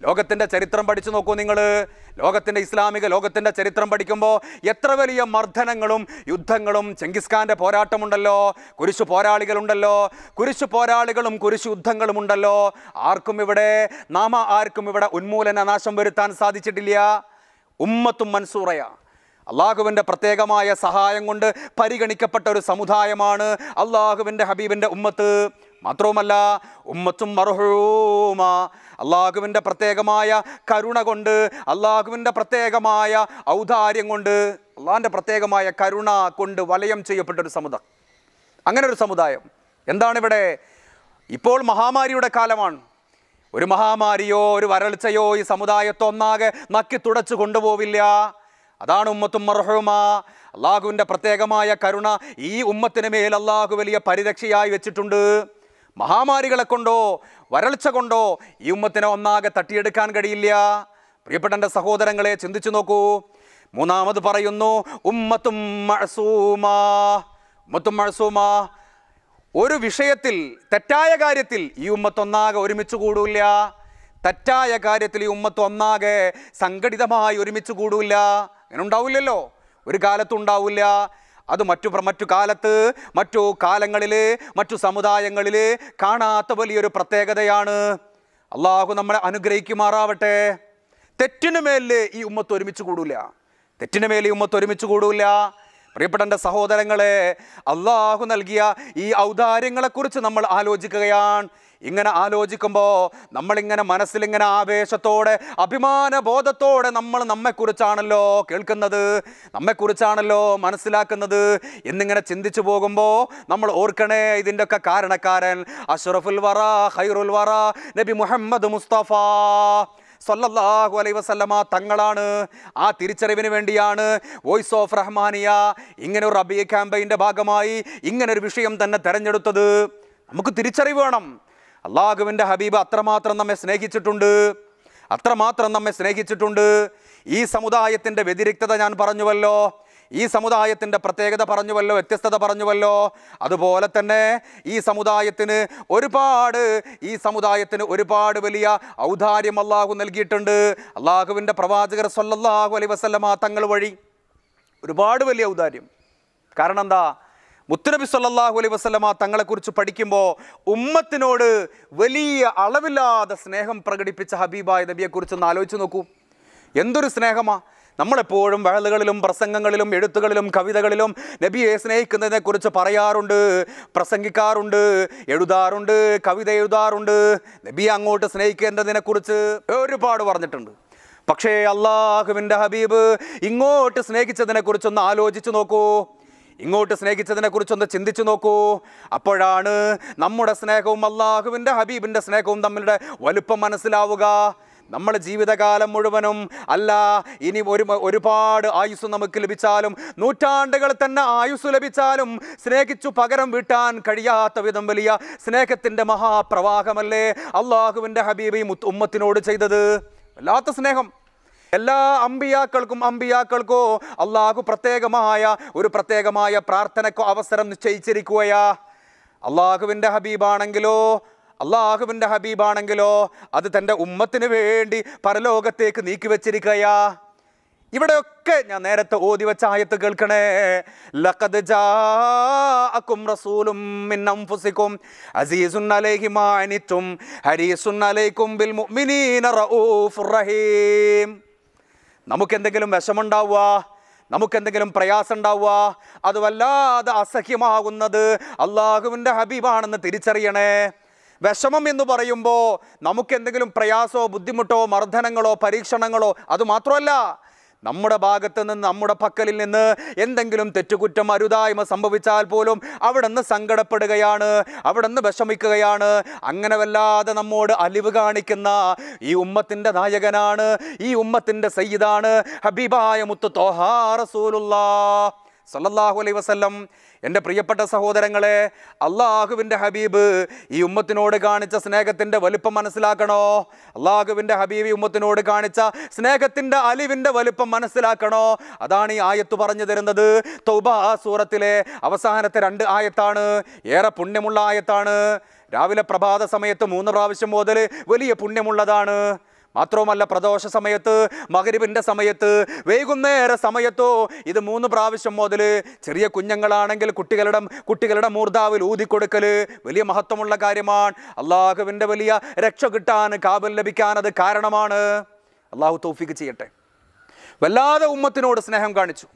ലോകത്തിന്റെ ചരിത്രം പഠിച്ചു നോക്കൂ നിങ്ങൾ. ലോകത്തിന്റെ ഇസ്ലാമിക ലോകത്തിന്റെ ചരിത്രം പഠിക്കുമ്പോൾ എത്ര വലിയ മർദ്ദനങ്ങളും യുദ്ധങ്ങളും ചെങ്കിസ്ഖാന്റെ പോരാട്ടമുണ്ടല്ലോ. കുരിശു പോരാളികളുണ്ടല്ലോ. കുരിശു പോരാളികളും കുരിശു യുദ്ധങ്ങളും ഉണ്ടല്ലോ. ആർക്കും ഇവിടെ നാമ ആർക്കും ഇവിടെ ഉന്മൂലന നാശം വരുത്താൻ സാധിച്ചിട്ടില്ല. ഉമ്മത്തും മൻസൂറയ. അള്ളാഹുവിന്റെ പ്രത്യേകമായ സഹായം കൊണ്ട് പരിഗണിക്കപ്പെട്ട ഒരു സമുദായമാണ് അള്ളാഹുവിന്റെ ഹബീബിന്റെ ഉമ്മത്ത്. മാത്രവുമല്ല ഉമ്മത്തും മർഹൂമ അള്ളാഹുവിന്റെ പ്രത്യേകമായ കരുണ കൊണ്ട് അള്ളാഹുവിന്റെ പ്രത്യേകമായ ഔദാര്യം കൊണ്ട് അള്ളാഹിന്റെ പ്രത്യേകമായ കരുണ കൊണ്ട് വലയം ചെയ്യപ്പെട്ട ഒരു സമുദായം അങ്ങനെ ഒരു സമുദായം. എന്താണിവിടെ? ഇപ്പോൾ മഹാമാരിയുടെ കാലമാണ്. ഒരു മഹാമാരിയോ ഒരു വരൾച്ചയോ ഈ സമുദായത്തൊന്നാകെ നക്കി തുടച്ചു കൊണ്ടുപോവില്ല. അതാണ് ഉമ്മത്തും മർഹൂമ. അള്ളാഹുവിന്റെ പ്രത്യേകമായ കരുണ ഈ ഉമ്മത്തിന് മേൽ അള്ളാഹു വലിയ പരിരക്ഷയായി വെച്ചിട്ടുണ്ട്. മഹാമാരികളെ കൊണ്ടോ വരൾച്ച കൊണ്ടോ ഈ ഉമ്മത്തിനെ ഒന്നാകെ തട്ടിയെടുക്കാൻ കഴിയില്ല. പ്രിയപ്പെട്ട എന്റെ സഹോദരങ്ങളെ ചിന്തിച്ചു നോക്കൂ. മൂന്നാമത് പറയുന്നു ഉമ്മത്തും മഴസൂമാ ഉമ്മത്തും മഴസൂമാ ഒരു വിഷയത്തിൽ തെറ്റായ കാര്യത്തിൽ ഈ ഉമ്മത്ത് ഒന്നാകെ ഒരുമിച്ച് കൂടൂല്ല തെറ്റായ കാര്യത്തിൽ ഈ ഉമ്മത്ത് ഒന്നാകെ സംഘടിതമായി ഒരുമിച്ച് കൂടൂല്ല അങ്ങനെ ഉണ്ടാവില്ലല്ലോ. ഒരു കാലത്തും ഉണ്ടാവില്ല. അത് മറ്റു മറ്റു കാലത്ത് മറ്റു കാലങ്ങളിൽ മറ്റു സമുദായങ്ങളിൽ കാണാത്ത വലിയൊരു പ്രത്യേകതയാണ്. അള്ളാഹു നമ്മളെ അനുഗ്രഹിക്കുമാറാവട്ടെ. തെറ്റിനു മേലിൽ ഈ ഉമ്മത്ത് ഒരുമിച്ച് കൂടൂല. തെറ്റിനു മേൽ ഈ ഉമ്മത്ത് ഒരുമിച്ച് കൂടൂല. പ്രിയപ്പെട്ട സഹോദരങ്ങളെ അള്ളാഹു നൽകിയ ഈ ഔദാര്യങ്ങളെക്കുറിച്ച് നമ്മൾ ആലോചിക്കുകയാണ്. ഇങ്ങനെ ആലോചിക്കുമ്പോൾ നമ്മളിങ്ങനെ മനസ്സിലിങ്ങനെ ആവേശത്തോടെ അഭിമാന ബോധത്തോടെ നമ്മൾ നമ്മെക്കുറിച്ചാണല്ലോ കേൾക്കുന്നത് നമ്മെക്കുറിച്ചാണല്ലോ മനസ്സിലാക്കുന്നത് എന്നിങ്ങനെ ചിന്തിച്ചു പോകുമ്പോൾ നമ്മൾ ഓർക്കണേ ഇതിന്റെയൊക്കെ കാരണക്കാരൻ അഷ്റഫുൽ വറ ഖൈറുൽ വറ നബി മുഹമ്മദ് മുസ്തഫ സൊല്ലാഹു അലൈ വസല്ലമ തങ്ങളാണ്. ആ തിരിച്ചറിവിന് വേണ്ടിയാണ് വോയിസ് ഓഫ് റഹ്മാനിയ ഇങ്ങനെ ഒരു റബിയ ക്യാമ്പയിന്റെ ഭാഗമായി ഇങ്ങനെ ഒരു വിഷയം തന്നെ തെരഞ്ഞെടുത്തത്. നമുക്ക് തിരിച്ചറിവ് വേണം. അള്ളാഹുവിന്റെ ഹബീബ് അത്രമാത്രം നമ്മെ സ്നേഹിച്ചിട്ടുണ്ട്. അത്രമാത്രം നമ്മെ സ്നേഹിച്ചിട്ടുണ്ട്. ഈ സമുദായത്തിന്റെ വ്യതിരിക്തത ഞാൻ പറഞ്ഞുവല്ലോ. ഈ സമുദായത്തിന്റെ പ്രത്യേകത പറഞ്ഞുവല്ലോ വ്യത്യസ്തത പറഞ്ഞുവല്ലോ. അതുപോലെ തന്നെ ഈ സമുദായത്തിന് ഒരുപാട് ഈ സമുദായത്തിന് ഒരുപാട് വലിയ ഔദാര്യം അള്ളാഹു നൽകിയിട്ടുണ്ട്. അള്ളാഹുവിന്റെ പ്രവാചകർ സല്ലല്ലാഹു അലൈഹി വസല്ലമ തങ്ങൾ വഴി ഒരുപാട് വലിയ ഔദാര്യം. കാരണം എന്താ? മുത്തുനബി സല്ലാഹു അലൈ വസ്ലമ തങ്ങളെക്കുറിച്ച് പഠിക്കുമ്പോൾ ഉമ്മത്തിനോട് വലിയ അളവില്ലാതെ സ്നേഹം പ്രകടിപ്പിച്ച ഹബീബായ നബിയെക്കുറിച്ച് ഒന്ന് ആലോചിച്ച് നോക്കൂ. എന്തൊരു സ്നേഹമാ. നമ്മളെപ്പോഴും വഴലുകളിലും പ്രസംഗങ്ങളിലും എഴുത്തുകളിലും കവിതകളിലും നബിയെ സ്നേഹിക്കുന്നതിനെക്കുറിച്ച് പറയാറുണ്ട് പ്രസംഗിക്കാറുണ്ട് എഴുതാറുണ്ട് കവിത എഴുതാറുണ്ട്. നബിയെ അങ്ങോട്ട് സ്നേഹിക്കേണ്ടതിനെക്കുറിച്ച് ഒരുപാട് പറഞ്ഞിട്ടുണ്ട്. പക്ഷേ അള്ളാഹുവിന്റെ ഹബീബ് ഇങ്ങോട്ട് സ്നേഹിച്ചതിനെക്കുറിച്ചൊന്ന് ആലോചിച്ച് നോക്കൂ. ഇങ്ങോട്ട് സ്നേഹിച്ചതിനെ കുറിച്ചൊന്ന് ചിന്തിച്ചു നോക്കൂ. അപ്പോഴാണ് നമ്മുടെ സ്നേഹവും അള്ളാഹുവിന്റെ ഹബീബിന്റെ സ്നേഹവും തമ്മിലുള്ള വലുപ്പം മനസ്സിലാവുക. നമ്മൾ ജീവിതകാലം മുഴുവനും അല്ല ഇനി ഒരു ഒരുപാട് ആയുസ് നമുക്ക് ലഭിച്ചാലും നൂറ്റാണ്ടുകൾ തന്നെ ആയുസ് ലഭിച്ചാലും സ്നേഹിച്ചു പകരം വീട്ടാൻ കഴിയാത്ത വിധം വലിയ സ്നേഹത്തിന്റെ മഹാപ്രവാഹമല്ലേ അള്ളാഹുവിന്റെ ഹബീബി ഉമ്മത്തിനോട് ചെയ്തത്? വല്ലാത്ത സ്നേഹം. എല്ലാ അമ്പിയാക്കൾക്കും അമ്പിയാക്കൾക്കോ അള്ളാഹു പ്രത്യേകമായ ഒരു പ്രത്യേകമായ പ്രാർത്ഥനക്കോ അവസരം നിശ്ചയിച്ചിരിക്കുകയാ. അള്ളാഹുവിന്റെ ഹബീബാണെങ്കിലോ അള്ളാഹുവിന്റെ ഹബീബാണെങ്കിലോ അത് തന്റെ ഉമ്മത്തിന് വേണ്ടി പരലോകത്തേക്ക് നീക്കി വെച്ചിരിക്കയാ ഇവിടെയൊക്കെ ഞാൻ നേരത്തെ ഓതി വെച്ച ആയത്ത് കേൾക്കണേ. ലഖദ് മിൻ അലൈഹി ബിൽ മുഅ്മിനീന റഊഫുർ റഹീം. നമുക്കെന്തെങ്കിലും വിഷമുണ്ടാവുക നമുക്കെന്തെങ്കിലും പ്രയാസം ഉണ്ടാവുക അത് വല്ലാതെ അസഹ്യമാകുന്നത് അള്ളാഹുവിന്റെ ഹബീബാണെന്ന് തിരിച്ചറിയണേ. വിഷമം എന്ന് പറയുമ്പോൾ നമുക്കെന്തെങ്കിലും പ്രയാസോ ബുദ്ധിമുട്ടോ മർദ്ദനങ്ങളോ പരീക്ഷണങ്ങളോ അത് മാത്രമല്ല നമ്മുടെ ഭാഗത്ത് നിന്ന് നമ്മുടെ പക്കലിൽ നിന്ന് എന്തെങ്കിലും തെറ്റുകുറ്റം അരുതായ്മ സംഭവിച്ചാൽ പോലും അവിടെ നിന്ന് സങ്കടപ്പെടുകയാണ് അവിടെ നിന്ന് വിഷമിക്കുകയാണ്. അങ്ങനെ വല്ലാതെ നമ്മോട് അലിവ് കാണിക്കുന്ന ഈ ഉമ്മത്തിന്റെ നായകനാണ് ഈ ഉമ്മത്തിന്റെ സയ്യിദാണ് ഹബീബായ മുത്ത് തോഹാ റസൂലുള്ളാ. സല്ലല്ലാഹു അലൈ വസല്ലം എന്റെ പ്രിയപ്പെട്ട സഹോദരങ്ങളെ അള്ളാഹുവിന്റെ ഹബീബ് ഈ ഉമ്മത്തിനോട് കാണിച്ച സ്നേഹത്തിന്റെ വലുപ്പം മനസ്സിലാക്കണോ? അള്ളാഹുവിന്റെ ഹബീബ് ഈ ഉമ്മത്തിനോട് കാണിച്ച സ്നേഹത്തിന്റെ അലിവിന്റെ വലുപ്പം മനസ്സിലാക്കണോ? അതാണ് ഈ ആയത്ത് പറഞ്ഞു തരുന്നത്. തൗബ സൂറത്തിലെ അവസാനത്തെ രണ്ട് ആയത്താണ്. ഏറെ പുണ്യമുള്ള ആയത്താണ്. രാവിലെ പ്രഭാത സമയത്ത് മൂന്ന് പ്രാവശ്യം മുതൽ വലിയ പുണ്യമുള്ളതാണ്. മാത്രവുമല്ല പ്രദോഷ സമയത്ത് മകരിവിന്റെ സമയത്ത് വൈകുന്നേര സമയത്തോ ഇത് മൂന്ന് പ്രാവശ്യം മുതൽ ചെറിയ കുഞ്ഞുങ്ങളാണെങ്കിൽ കുട്ടികളുടെ കുട്ടികളുടെ മൂർധാവിൽ ഊതിക്കൊടുക്കൽ വലിയ മഹത്വമുള്ള കാര്യമാണ്. അള്ളാഹുവിന്റെ വലിയ രക്ഷ കിട്ടാൻ കാബൽ ലഭിക്കാൻ അത് കാരണമാണ്. അള്ളാഹു തോഫിക്ക് ചെയ്യട്ടെ. വല്ലാതെ ഉമ്മത്തിനോട് സ്നേഹം കാണിച്ചു.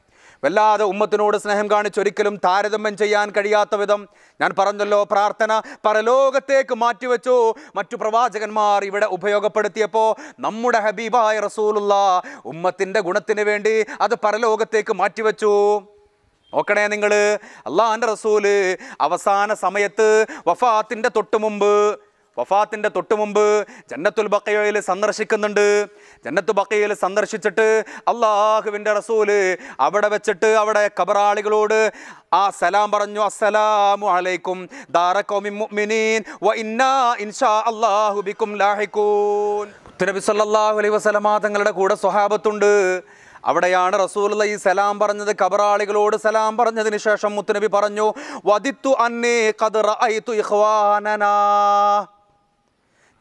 വല്ലാതെ ഉമ്മത്തിനോട് സ്നേഹം കാണിച്ച് ഒരിക്കലും താരതമ്യം ചെയ്യാൻ കഴിയാത്ത വിധം ഞാൻ പറഞ്ഞല്ലോ പ്രാർത്ഥന പരലോകത്തേക്ക് മാറ്റിവെച്ചു. മറ്റു പ്രവാചകന്മാർ ഇവിടെ ഉപയോഗപ്പെടുത്തിയപ്പോൾ നമ്മുടെ ഹബീബായ റസൂലുള്ള ഉമ്മത്തിന്റെ ഗുണത്തിന് വേണ്ടി അത് പരലോകത്തേക്ക് മാറ്റിവെച്ചു. നോക്കണേ നിങ്ങൾ അള്ളാഹാന്റെ റസൂൽ അവസാന സമയത്ത് വഫാത്തിന്റെ തൊട്ടു മുമ്പ് വഫാത്തിന്റെ തൊട്ട് മുമ്പ് ജന്നത്തുൽ ബക്കയോയിൽ സന്ദർശിക്കുന്നുണ്ട്. ജന്നത്തു ബക്കയിൽ സന്ദർശിച്ചിട്ട് അള്ളാഹുവിന്റെ റസൂൽ അവിടെ വെച്ചിട്ട് അവിടെ കബറാളികളോട് ആ സലാം പറഞ്ഞു അസ്സലാമു അലൈക്കും നബി സല്ലല്ലാഹു അലൈഹി വസല്ലമ തങ്ങളുടെ കൂടെ സ്വഹാബത്തുണ്ട്. അവിടെയാണ് റസൂൽ ഈ സലാം പറഞ്ഞത്. കബറാളികളോട് സലാം പറഞ്ഞതിന് ശേഷം മുത്തുനബി പറഞ്ഞു വദിത്തു അന്നേ ഖദ് റഅയ്തു ഇഖ്വാനനാ.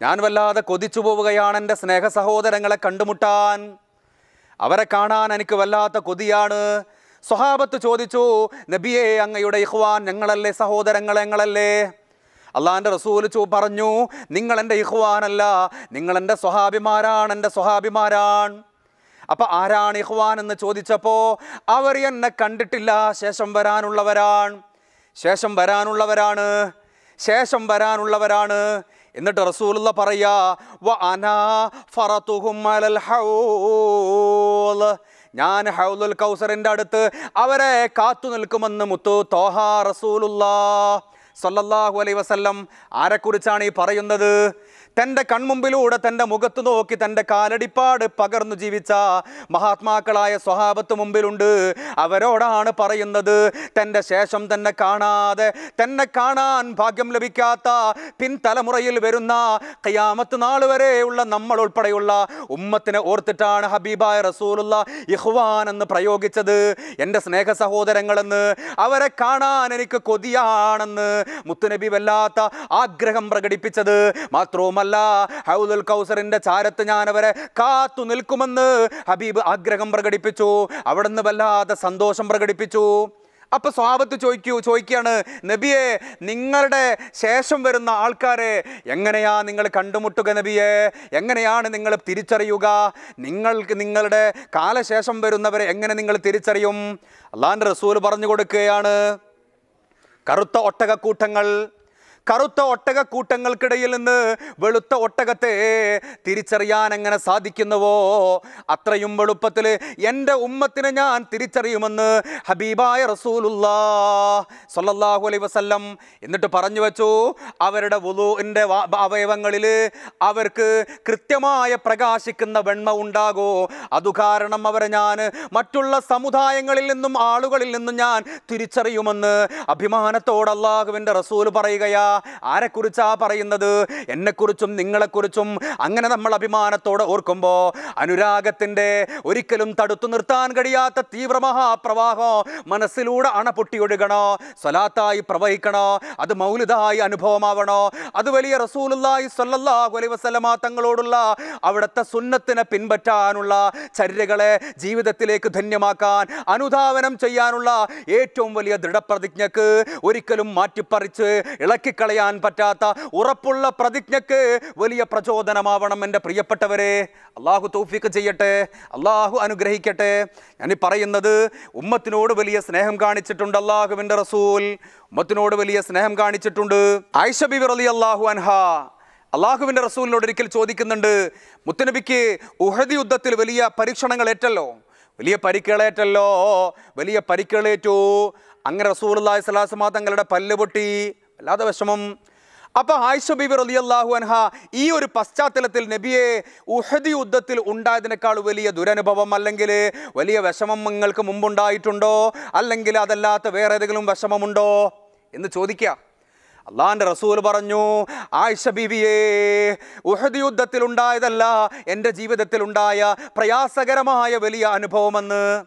ഞാൻ വല്ലാതെ കൊതിച്ചു പോവുകയാണ് എന്റെ സ്നേഹ സഹോദരങ്ങളെ കണ്ടുമുട്ടാൻ. അവരെ കാണാൻ എനിക്ക് വല്ലാത്ത കൊതിയാണ്. സ്വഹാബത്ത് ചോദിച്ചു നബിയെ അങ്ങയുടെ ഇഹ്വാൻ ഞങ്ങളല്ലേ? സഹോദരങ്ങൾ ഞങ്ങളല്ലേ? അള്ളാഹാന്റെ റസൂൽ ചോ പറഞ്ഞു നിങ്ങൾ എന്റെ ഇഹ്വാനല്ല നിങ്ങൾ എന്റെ സ്വഹാബിമാരാണ് എന്റെ സ്വഹാബിമാരാണ്. അപ്പോൾ ആരാണ് ഇഹ്വാൻ എന്ന് ചോദിച്ചപ്പോൾ അവർ എന്നെ കണ്ടിട്ടില്ല ശേഷം വരാനുള്ളവരാണ് ശേഷം വരാനുള്ളവരാണ് ശേഷം വരാനുള്ളവരാണ്. എന്നിട്ട് റസൂലുള്ള പറയാ അലൽ ഹൗൽ. ഞാൻ ഹൗലുൽ കൗസറിന്റെ അടുത്ത് അവരെ കാത്തു നിൽക്കുമെന്ന് മുത്തു തോഹ റസൂലുള്ള സല്ലല്ലാഹു അലൈ വസല്ലം ആരെക്കുറിച്ചാണ് ഈ പറയുന്നത്? തന്റെ കൺമുമ്പിലൂടെ തന്റെ മുഖത്ത് നോക്കി തന്റെ കാലടിപ്പാട് പകർന്നു ജീവിച്ച മഹാത്മാക്കളായ സ്വഹാബത്ത് മുമ്പിലുണ്ട്. അവരോടാണ് പറയുന്നത് തന്റെ ശേഷം തന്നെ കാണാതെ തന്നെ കാണാൻ ഭാഗ്യം ലഭിക്കാത്ത പിൻതലമുറയിൽ വരുന്ന കയ്യാമത്ത് നാൾ വരെയുള്ള നമ്മൾ ഉൾപ്പെടെയുള്ള ഉമ്മത്തിനെ ഓർത്തിട്ടാണ് ഹബീബായ റസൂലുള്ള ഇഹ്വാൻ എന്ന് പ്രയോഗിച്ചത്. എന്റെ സ്നേഹ സഹോദരങ്ങളെന്ന് അവരെ കാണാൻ എനിക്ക് കൊതിയാണെന്ന് മുത്തുനബി വല്ലാത്ത ആഗ്രഹം പ്രകടിപ്പിച്ചത്. മാത്രവുമല്ല ഹൗദുൽ കൗസറിന്റെ ചാരത്ത് ഞാൻ അവരെ കാത്തു നിൽക്കുമെന്ന് ഹബീബ് ആഗ്രഹം പ്രകടിപ്പിച്ചു. അവിടുന്ന് വല്ലാതെ സന്തോഷം പ്രകടിപ്പിച്ചു. അപ്പൊ സ്വാപത്ത് ചോദിക്കൂ ചോദിക്കുകയാണ് നബിയെ നിങ്ങളുടെ ശേഷം വരുന്ന ആൾക്കാരെ എങ്ങനെയാ നിങ്ങൾ കണ്ടുമുട്ടുക നബിയെ? എങ്ങനെയാണ് നിങ്ങൾ തിരിച്ചറിയുക? നിങ്ങൾക്ക് നിങ്ങളുടെ കാലശേഷം വരുന്നവരെ എങ്ങനെ നിങ്ങൾ തിരിച്ചറിയും? അള്ളാന്റെ റസൂൽ പറഞ്ഞു കൊടുക്കുകയാണ് കറുത്ത ഒട്ടകക്കൂട്ടങ്ങൾ കറുത്ത ഒട്ടകക്കൂട്ടങ്ങൾക്കിടയിൽ നിന്ന് വെളുത്ത ഒട്ടകത്തെ തിരിച്ചറിയാൻ എങ്ങനെ സാധിക്കുന്നുവോ? അത്രയും വെളുപ്പത്തിൽ എന്റെ ഉമ്മത്തിനെ ഞാൻ തിരിച്ചറിയുമെന്ന് ഹബീബായ റസൂലുല്ലാ സല്ലല്ലാഹു അലൈഹി വസല്ലം എന്നിട്ട് പറഞ്ഞു വെച്ചു. അവരുടെ വുളുവിന്റെ അവയവങ്ങളിൽ അവർക്ക് കൃത്യമായ പ്രകാശിക്കുന്ന വെണ്മ ഉണ്ടാകോ. അതുകാരണം അവരെ ഞാൻ മറ്റുള്ള സമുദായങ്ങളിൽ നിന്നും ആളുകളിൽ നിന്നും ഞാൻ തിരിച്ചറിയുമെന്ന് അഭിമാനത്തോടെ അള്ളാഹുവിന്റെ റസൂൽ പറയുകയാ. ആരെക്കുറിച്ചാ പറയുന്നത്? എന്നെക്കുറിച്ചും നിങ്ങളെക്കുറിച്ചും അങ്ങനെ നമ്മൾ അഭിമാനത്തോടെ ഓർക്കുമ്പോൾ അനുരാഗത്തിന്റെ ഒരിക്കലും തടുത്തു നിർത്താൻ കഴിയാത്ത തീവ്രമഹാപ്രവാഹം മനസ്സിലൂടെ അണ പൊട്ടിയൊഴുകണോ സ്വലാത്തായി പ്രവഹിക്കണോ? അത് മൗലിതായി അനുഭവമാവണോ? അത് വലിയ റസൂലുള്ളാഹി സ്വല്ലല്ലാഹു അലൈഹി വസല്ലമ തങ്ങളോടുള്ള അവിടുത്തെ സുന്നത്തിനെ പിൻപറ്റാനുള്ള ചര്യകളെ ജീവിതത്തിലേക്ക് ധന്യമാക്കാൻ അനുധാവനം ചെയ്യാനുള്ള ഏറ്റവും വലിയ ദൃഢപ്രതിജ്ഞക്ക് ഒരിക്കലും മാറ്റിപ്പറിച്ച് ഇളക്കിക്കളയാൻ പറ്റാത്ത ഉറപ്പുള്ള പ്രതിജ്ഞക്ക് വലിയ പ്രചോദനമാവണം എന്റെ പ്രിയപ്പെട്ടവരെ. അള്ളാഹു തൗഫീക്ക് ചെയ്യട്ടെ. അള്ളാഹു അനുഗ്രഹിക്കട്ടെ. ഞാൻ പറയുന്നത് ഉമ്മത്തിനോട് വലിയ സ്നേഹം കാണിച്ചിട്ടുണ്ട് അള്ളാഹുവിന്റെ റസൂൽ. ഉമ്മത്തിനോട് വലിയ സ്നേഹം കാണിച്ചിട്ടുണ്ട്. ആയിഷ ബിബി റലി അള്ളാഹു അൻഹ അള്ളാഹുവിന്റെ റസൂലിനോട് ഒരിക്കൽ ചോദിക്കുന്നുണ്ട് മുത്തനബിക്ക് ഉഹദി യുദ്ധത്തിൽ വലിയ പരീക്ഷണങ്ങൾ ഏറ്റല്ലോ വലിയ പരിക്കുകളേറ്റല്ലോ? വലിയ പരിക്കുകളേറ്റു? അങ്ങനെ റസൂൽ അള്ളാഹി സ്വലാസ്മാ തങ്ങളുടെ പല്ല് പൊട്ടി. വല്ലാതെ വിഷമം. അപ്പോൾ ആയിഷ ബീബി റലി അള്ളാഹു അൻഹ ഈ ഒരു പശ്ചാത്തലത്തിൽ നബിയെ ഉഹദി യുദ്ധത്തിൽ ഉണ്ടായതിനേക്കാൾ വലിയ ദുരനുഭവം അല്ലെങ്കിൽ വലിയ വിഷമം നിങ്ങൾക്ക് മുമ്പുണ്ടായിട്ടുണ്ടോ? അല്ലെങ്കിൽ അതല്ലാത്ത വേറെ ഏതെങ്കിലും വിഷമമുണ്ടോ? എന്ന് ചോദിക്കുക. അള്ളാന്റെ റസൂൽ പറഞ്ഞു ആയിഷ ബീവിയെ ഉഹദ് യുദ്ധത്തിൽ ഉണ്ടായതല്ല എന്റെ ജീവിതത്തിൽ ഉണ്ടായ പ്രയാസകരമായ വലിയ അനുഭവമെന്ന്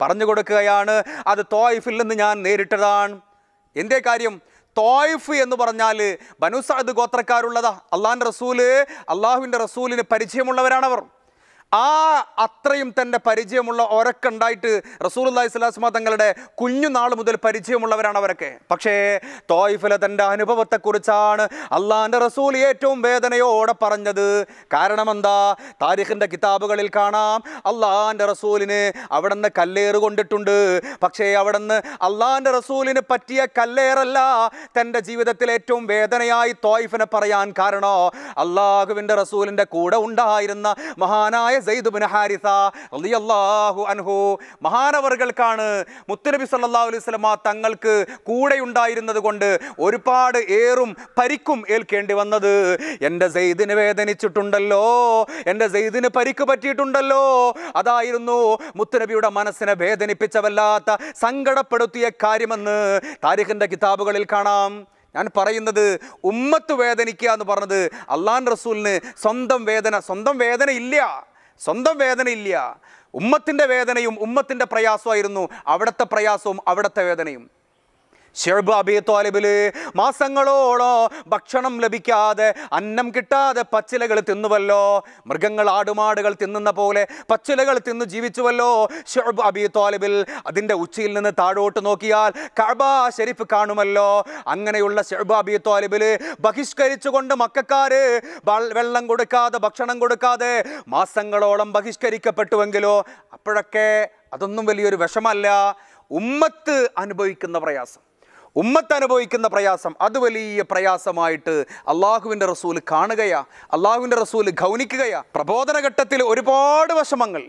പറഞ്ഞു കൊടുക്കുകയാണ്. അത് തോയിഫിൽ നിന്ന് ഞാൻ നേരിട്ടതാണ്. എന്തേ കാര്യം? തോയിഫ് എന്ന് പറഞ്ഞാൽ ബനുസാദ് ഗോത്രക്കാരുള്ളതാ. അള്ളാഹിന്റെ റസൂൽ അള്ളാഹുവിന്റെ റസൂലിന് പരിചയമുള്ളവരാണവർ. ആ അത്രയും തന്റെ പരിചയമുള്ള ഒരൊക്കെ ഉണ്ടായിട്ട് റസൂൽ അള്ളാഹി സ്വലാസ്മ തങ്ങളുടെ കുഞ്ഞുനാൾ മുതൽ പരിചയമുള്ളവരാണ് അവരൊക്കെ. പക്ഷേ തോയിഫിലെ തന്റെ അനുഭവത്തെക്കുറിച്ചാണ് അള്ളാഹിന്റെ റസൂൽ ഏറ്റവും വേദനയോടെ പറഞ്ഞത്. കാരണം എന്താ? താരിഖിന്റെ കിതാബുകളിൽ കാണാം അള്ളാഹിന്റെ റസൂലിന് അവിടെ നിന്ന് കല്ലേറ് കൊണ്ടിട്ടുണ്ട്. പക്ഷേ അവിടെ നിന്ന് അള്ളാഹിന്റെ റസൂലിന് പറ്റിയ കല്ലേറല്ല തന്റെ ജീവിതത്തിൽ ഏറ്റവും വേദനയായി തോയിഫിനെ പറയാൻ കാരണോ അള്ളാഹുവിന്റെ റസൂലിന്റെ കൂടെ ഉണ്ടായിരുന്ന മഹാനായ റളിയല്ലാഹു അൻഹു മഹാനവറുകൾക്കാണ് മുത്തുനബി സല്ലല്ലാഹു അലൈഹി വസല്ലമ തങ്ങൾക്ക് കൂടെ ഉണ്ടായിരുന്നത് കൊണ്ട് ഒരുപാട് ഏറും പരിക്കും ഏൽക്കേണ്ടി വന്നത്. എന്റെ സെയ്ദിന് വേദനിച്ചിട്ടുണ്ടല്ലോ എന്റെ സെയ്ദിന് പരിക്ക് പറ്റിയിട്ടുണ്ടല്ലോ. അതായിരുന്നു മുത്തുനബിയുടെ മനസ്സിനെ വേദനിപ്പിച്ചവല്ലാത്ത സങ്കടപ്പെടുത്തിയ കാര്യമെന്ന് താരിഖിന്റെ കിതാബുകളിൽ കാണാം. ഞാൻ പറയുന്നത് ഉമ്മത്ത് വേദനിക്കുക എന്ന് പറഞ്ഞത് അള്ളാൻ റസൂലിന് സ്വന്തം വേദന സ്വന്തം വേദന ഇല്ല. സ്വന്തം വേദനയില്ല. ഉമ്മത്തിന്റെ വേദനയും ഉമ്മത്തിന്റെ പ്രയാസമായിരുന്നു. അവിടുത്തെ പ്രയാസവും അവിടുത്തെ വേദനയും. ഷെർബ് അബി തോലിബിൽ മാസങ്ങളോളോ ഭക്ഷണം ലഭിക്കാതെ അന്നം കിട്ടാതെ പച്ചിലകൾ തിന്നുവല്ലോ. മൃഗങ്ങൾ ആടുമാടുകൾ തിന്നുന്ന പോലെ പച്ചിലകൾ തിന്നു ജീവിച്ചുവല്ലോ ഷെർബ് അബി തോലിബിൽ അതിന്റെ ഉച്ചയിൽ നിന്ന് താഴോട്ട് നോക്കിയാൽ കഅബ ഷെരീഫ് കാണുമല്ലോ. അങ്ങനെയുള്ള ഷെർബ് അബി തോലിബിൽ ബഹിഷ്കരിച്ചുകൊണ്ട് മക്കാര് വെള്ളം കൊടുക്കാതെ ഭക്ഷണം കൊടുക്കാതെ മാസങ്ങളോളം ബഹിഷ്കരിക്കപ്പെട്ടുവെങ്കിലോ അപ്പോഴൊക്കെ അതൊന്നും വലിയൊരു വിഷമല്ല. ഉമ്മത്ത് അനുഭവിക്കുന്ന പ്രയാസം. ഉമ്മത്ത് അനുഭവിക്കുന്ന പ്രയാസം അത് വലിയ പ്രയാസമായിട്ട് അള്ളാഹുവിന്റെ റസൂൽ കാണുകയാ അള്ളാഹുവിന്റെ റസൂൽ ഗൗനിക്കുകയാ പ്രബോധനഘട്ടത്തിൽ ഒരുപാട് വശമങ്ങൾ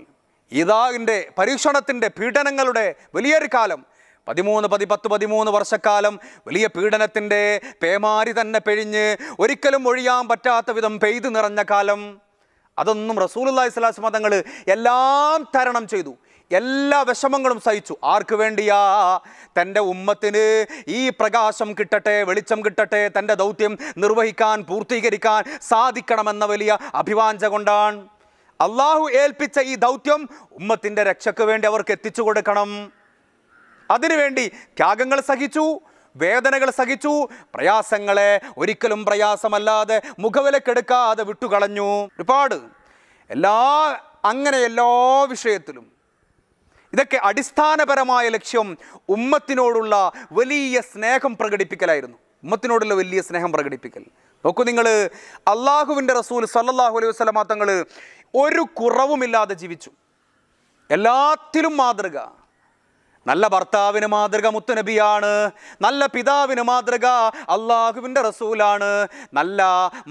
ഇതാവിന്റെ പരീക്ഷണത്തിന്റെ പീഡനങ്ങളുടെ വലിയൊരു കാലം. പതിമൂന്ന് പതി പത്ത് പതിമൂന്ന് വർഷക്കാലം വലിയ പീഡനത്തിന്റെ പേമാരി തന്നെ പെഴിഞ്ഞ് ഒരിക്കലും ഒഴിയാൻ പറ്റാത്ത വിധം പെയ്തു നിറഞ്ഞ കാലം. അതൊന്നും റസൂൽ റസൂലുള്ളാഹി സ്വലാസ് മതങ്ങൾ എല്ലാം തരണം ചെയ്തു. എല്ലാ വിഷമങ്ങളും സഹിച്ചു. ആർക്ക് വേണ്ടിയാ? തന്റെ ഉമ്മത്തിന് ഈ പ്രകാശം കിട്ടട്ടെ വെളിച്ചം കിട്ടട്ടെ തന്റെ ദൗത്യം നിർവഹിക്കാൻ പൂർത്തീകരിക്കാൻ സാധിക്കണമെന്ന വലിയ അഭിവാഞ്ച കൊണ്ടാണ് അള്ളാഹു ഏൽപ്പിച്ച ഈ ദൗത്യം ഉമ്മത്തിന്റെ രക്ഷയ്ക്ക് വേണ്ടി അവർക്ക് എത്തിച്ചു കൊടുക്കണം. അതിനുവേണ്ടി ത്യാഗങ്ങൾ സഹിച്ചു വേദനകൾ സഹിച്ചു പ്രയാസങ്ങളെ ഒരിക്കലും പ്രയാസമല്ലാതെ മുഖവിലക്കെടുക്കാതെ വിട്ടുകളഞ്ഞു. ഒരുപാട് എല്ലാ അങ്ങനെ എല്ലാ വിഷയത്തിലും ഇതൊക്കെ അടിസ്ഥാനപരമായ ലക്ഷ്യം ഉമ്മത്തിനോടുള്ള വലിയ സ്നേഹം പ്രകടിപ്പിക്കലായിരുന്നു. ഉമ്മത്തിനോടുള്ള വലിയ സ്നേഹം പ്രകടിപ്പിക്കൽ. നോക്കൂ നിങ്ങൾ അള്ളാഹുവിന്റെ റസൂൽ സല്ലാഹു അലൈഹി വസ്ലമാ തങ്ങൾ ഒരു കുറവുമില്ലാതെ ജീവിച്ചു. എല്ലാത്തിലും മാതൃക. നല്ല ഭർത്താവിന് മാതൃക മുത്തുനബിയാണ്. നല്ല പിതാവിന് മാതൃക അള്ളാഹുവിന്റെ റസൂലാണ്. നല്ല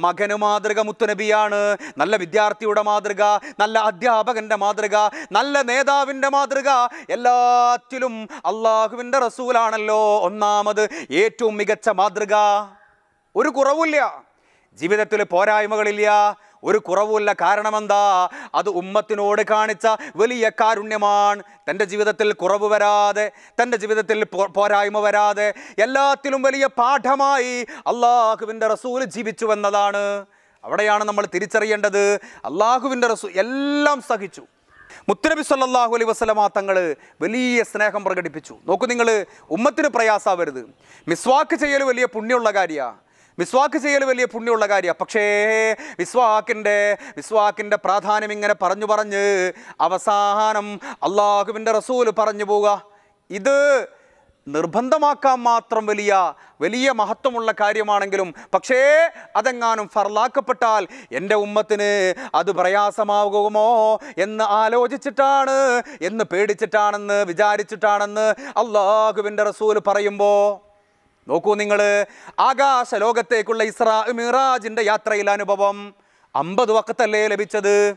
മകന് മാതൃക മുത്തുനബിയാണ്. നല്ല വിദ്യാർത്ഥിയുടെ മാതൃക നല്ല അധ്യാപകന്റെ മാതൃക നല്ല നേതാവിന്റെ മാതൃക എല്ലാറ്റിലും അള്ളാഹുവിന്റെ റസൂലാണല്ലോ ഒന്നാമത് ഏറ്റവും മികച്ച മാതൃക. ഒരു കുറവില്ല ജീവിതത്തിൽ പോരായ്മകളില്ല. ഒരു കുറവുമില്ല. കാരണമെന്താ? അത് ഉമ്മത്തിനോട് കാണിച്ച വലിയ കാരുണ്യമാണ്. തന്റെ ജീവിതത്തിൽ കുറവ് വരാതെ തന്റെ ജീവിതത്തിൽ പോരായ്മ വരാതെ എല്ലാത്തിലും വലിയ പാഠമായി അള്ളാഹുവിന്റെ റസൂൽ ജീവിച്ചു എന്നതാണ്. അവിടെയാണ് നമ്മൾ തിരിച്ചറിയേണ്ടത്. അള്ളാഹുവിന്റെ റസൂ എല്ലാം സഹിച്ചു. മുത്തനബി സല്ലാഹു അലൈ വസ്ലമാ തങ്ങൾ വലിയ സ്നേഹം പ്രകടിപ്പിച്ചു. നോക്കൂ നിങ്ങൾ ഉമ്മത്തിന് പ്രയാസാവരുത് മിസ്വാക്ക് ചെയ്യൽ വലിയ പുണ്യമുള്ള കാര്യമാണ്. മിസ്വാക്ക് ചെയ്യൽ വലിയ പുണ്യമുള്ള കാര്യമാണ് പക്ഷേ വിസ്വാക്കിന്റെ വിസ്വാക്കിന്റെ പ്രാധാന്യം ഇങ്ങനെ പറഞ്ഞു പറഞ്ഞ് അവസാനം അള്ളാഹുവിന്റെ റസൂൽ പറഞ്ഞു പോവുക. ഇത് നിർബന്ധമാക്കാൻ മാത്രം വലിയ വലിയ മഹത്വമുള്ള കാര്യമാണെങ്കിലും പക്ഷേ അതെങ്ങാനും ഫർലാക്കപ്പെട്ടാൽ എന്റെ ഉമ്മത്തിന് അത് പ്രയാസമാകുമോ എന്ന് ആലോചിച്ചിട്ടാണ് എന്ന് പേടിച്ചിട്ടാണെന്ന് വിചാരിച്ചിട്ടാണെന്ന് അള്ളാഹുവിന്റെ റസൂൽ പറയുമ്പോൾ നോക്കൂ നിങ്ങൾ ആകാശ ലോകത്തേക്കുള്ള ഇസ്രാ മിറാജിന്റെ യാത്രയിലെ അനുഭവം. അമ്പത് വക്കത്തല്ലേ ലഭിച്ചത്?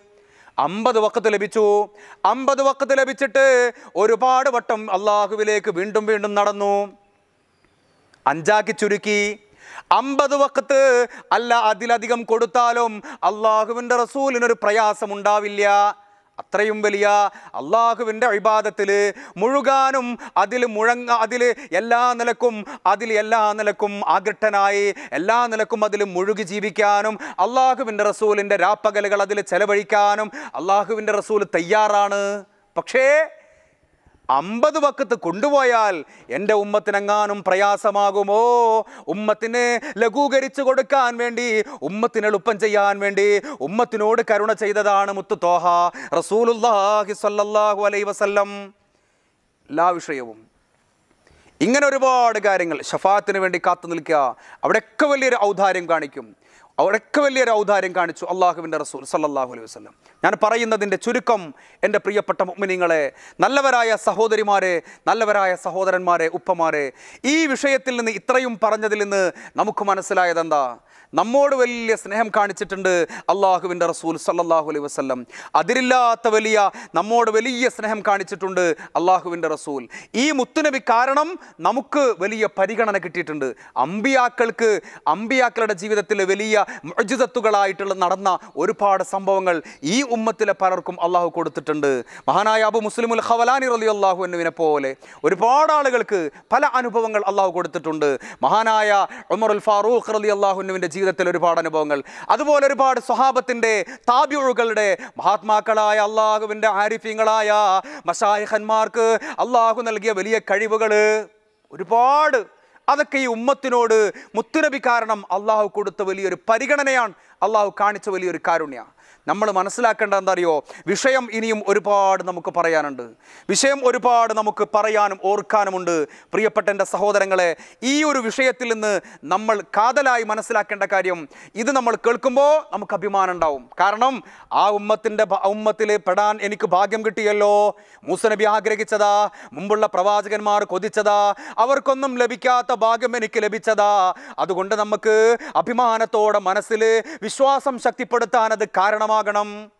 അമ്പത് വക്കത്ത് ലഭിച്ചു. അമ്പത് വക്കത്ത് ലഭിച്ചിട്ട് ഒരുപാട് വട്ടം അള്ളാഹുവിലേക്ക് വീണ്ടും വീണ്ടും നടന്നു. അഞ്ചാക്കി ചുരുക്കി. അമ്പത് വക്കത്ത് അല്ല അതിലധികം കൊടുത്താലും അള്ളാഹുവിന്റെ റസൂലിനൊരു പ്രയാസമുണ്ടാവില്ല. അത്രയും വലിയ അള്ളാഹുവിന്റെ അഭിബാദത്തിൽ മുഴുകാനും അതിൽ മുഴങ്ങ അതിൽ എല്ലാ നിലക്കും അതിൽ എല്ലാ നിലക്കും ആകൃഷ്ടനായി എല്ലാ നിലക്കും അതിൽ മുഴുകി ജീവിക്കാനും അള്ളാഹുവിന്റെ റസൂലിന്റെ രാപ്പകലുകൾ അതിൽ ചെലവഴിക്കാനും അള്ളാഹുവിന്റെ റസൂൽ തയ്യാറാണ്. പക്ഷേ അമ്പത് വക്കത്ത് കൊണ്ടുപോയാൽ എന്റെ ഉമ്മത്തിനെങ്ങാനും പ്രയാസമാകുമോ? ഉമ്മത്തിന് ലഘൂകരിച്ചു കൊടുക്കാൻ വേണ്ടി ഉമ്മത്തിന് എളുപ്പം ചെയ്യാൻ വേണ്ടി ഉമ്മത്തിനോട് കരുണ ചെയ്തതാണ് മുത്തു തോഹ. റസൂലുല്ലാഹി സ്വല്ലല്ലാഹു അലൈഹി വസല്ലം. എല്ലാ വിഷയവും. ഇങ്ങനെ ഒരുപാട് കാര്യങ്ങൾ ഷഫാത്തിന് വേണ്ടി കാത്തു നിൽക്കുക. അവിടെയൊക്കെ വലിയൊരു ഔദാര്യം കാണിക്കും. അവിടെയൊക്കെ വലിയൊരു ഔദാര്യം കാണിച്ചു അള്ളാഹുവിന്റെ റസൂൽ സല്ലാഹു അലൈഹി വസ്ലം ഞാൻ പറയുന്നതിന്റെ ചുരുക്കം എന്റെ പ്രിയപ്പെട്ട മുഅ്മിനീങ്ങളെ നല്ലവരായ സഹോദരിമാരെ നല്ലവരായ സഹോദരന്മാരെ ഉപ്പമാരെ ഈ വിഷയത്തിൽ നിന്ന് ഇത്രയും പറഞ്ഞതിൽ നിന്ന് നമുക്ക് മനസ്സിലായതെന്താ? നമ്മോട് വലിയ സ്നേഹം കാണിച്ചിട്ടുണ്ട് അള്ളാഹുവിന്റെ റസൂൽ സല്ലാഹു അലൈഹി വസ്ലം അതിരില്ലാത്ത വലിയ നമ്മോട് വലിയ സ്നേഹം കാണിച്ചിട്ടുണ്ട് അള്ളാഹുവിന്റെ റസൂൽ. ഈ മുത്തുനബി കാരണം നമുക്ക് വലിയ പരിഗണന കിട്ടിയിട്ടുണ്ട്. അമ്പിയാക്കൾക്ക് അമ്പിയാക്കളുടെ ജീവിതത്തിൽ വലിയ മുഅ്ജിസത്തുകളായിട്ടുള്ള നടന്ന ഒരുപാട് സംഭവങ്ങൾ ഈ ഉമ്മത്തിലെ പലർക്കും അള്ളാഹു കൊടുത്തിട്ടുണ്ട്. മഹാനായ അബു മുസ്ലിമുൽ ഖവലാനി റലി അള്ളാഹു എന്നുവിനെ പോലെ ഒരുപാട് ആളുകൾക്ക് പല അനുഭവങ്ങൾ അള്ളാഹു കൊടുത്തിട്ടുണ്ട്. മഹാനായ ഉമറുൽ ഫാറൂഖ് റലി അള്ളാഹുവിന്റെ ജീവിതത്തിൽ ഒരുപാട് അനുഭവങ്ങൾ. അതുപോലെ ഒരുപാട് സ്വഹാബത്തിന്റെ താബ്യുകളുടെ മഹാത്മാക്കളായ അള്ളാഹുവിന്റെ ആരിഫ്യങ്ങളായ മഷായഹന്മാർക്ക് അള്ളാഹു നൽകിയ വലിയ കഴിവുകൾ. ഒരുപാട്. അതൊക്കെ ഈ ഉമ്മത്തിനോട് മുത്തുനബി കാരണം അള്ളാഹു കൊടുത്ത വലിയൊരു പരിഗണനയാണ്. അള്ളാഹു കാണിച്ച വലിയൊരു കാരുണ്യ നമ്മൾ മനസ്സിലാക്കേണ്ട എന്താ അറിയോ വിഷയം ഇനിയും ഒരുപാട് നമുക്ക് പറയാനുണ്ട്. വിഷയം ഒരുപാട് നമുക്ക് പറയാനും ഓർക്കാനുമുണ്ട്. പ്രിയപ്പെട്ട എന്റെ സഹോദരങ്ങളെ ഈ ഒരു വിഷയത്തിൽ നിന്ന് നമ്മൾ കാതലായി മനസ്സിലാക്കേണ്ട കാര്യം ഇത് നമ്മൾ കേൾക്കുമ്പോൾ നമുക്ക് അഭിമാനം ഉണ്ടാവും. കാരണം ആ ഉമ്മത്തിന്റെ ഉമ്മത്തിൽ പെടാൻ എനിക്ക് ഭാഗ്യം കിട്ടിയല്ലോ. മൂസനബി ആഗ്രഹിച്ചതാ മുമ്പുള്ള പ്രവാചകന്മാർ കൊതിച്ചതാ അവർക്കൊന്നും ലഭിക്കാത്ത ഭാഗ്യം എനിക്ക് ലഭിച്ചതാ. അതുകൊണ്ട് നമുക്ക് അഭിമാനത്തോടെ മനസ്സിൽ വിശ്വാസം ശക്തിപ്പെടുത്താൻ അത് കാരണമാകണം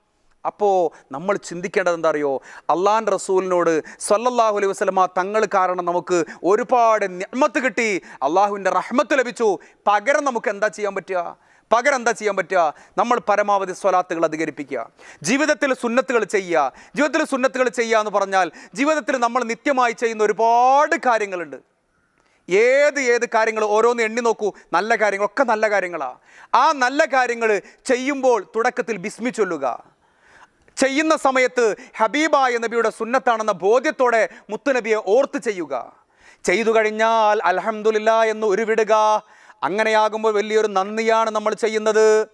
അപ്പോൾ നമ്മൾ ചിന്തിക്കേണ്ടത് എന്താ അറിയോ അള്ളാൻ റസൂലിനോട് സല്ലല്ലാഹു അലൈഹി വസ്ലമ തങ്ങൾ കാരണം നമുക്ക് ഒരുപാട് നിഅമത്ത് കിട്ടി. അള്ളാഹുവിന്റെ റഹ്മത്ത് ലഭിച്ചു. പകരം നമുക്ക് എന്താ ചെയ്യാൻ പറ്റുക? പകരം എന്താ ചെയ്യാൻ പറ്റുക? നമ്മൾ പരമാവധി സ്വലാത്തുകൾ അധികരിപ്പിക്കുക. ജീവിതത്തിൽ സുന്നത്തുകൾ ചെയ്യുക. ജീവിതത്തിൽ സുന്നത്തുകൾ ചെയ്യുക എന്ന് പറഞ്ഞാൽ ജീവിതത്തിൽ നമ്മൾ നിത്യമായി ചെയ്യുന്ന ഒരുപാട് കാര്യങ്ങളുണ്ട്. ഏത് ഏത് കാര്യങ്ങൾ ഓരോന്ന് എണ്ണി നോക്കൂ. നല്ല കാര്യങ്ങളൊക്കെ നല്ല കാര്യങ്ങളാണ് ആ നല്ല കാര്യങ്ങൾ ചെയ്യുമ്പോൾ തുടക്കത്തിൽ ബിസ്മി ചൊല്ലുക. ചെയ്യുന്ന സമയത്ത് ഹബീബായ നബിയുടെ സുന്നത്താണെന്ന ബോധ്യത്തോടെ മുത്തുനബിയെ ഓർത്ത് ചെയ്യുക. ചെയ്തു കഴിഞ്ഞാൽ അലഹമുല്ല എന്ന് ഉരുവിടുക. അങ്ങനെയാകുമ്പോൾ വലിയൊരു നന്ദിയാണ് നമ്മൾ ചെയ്യുന്നത്.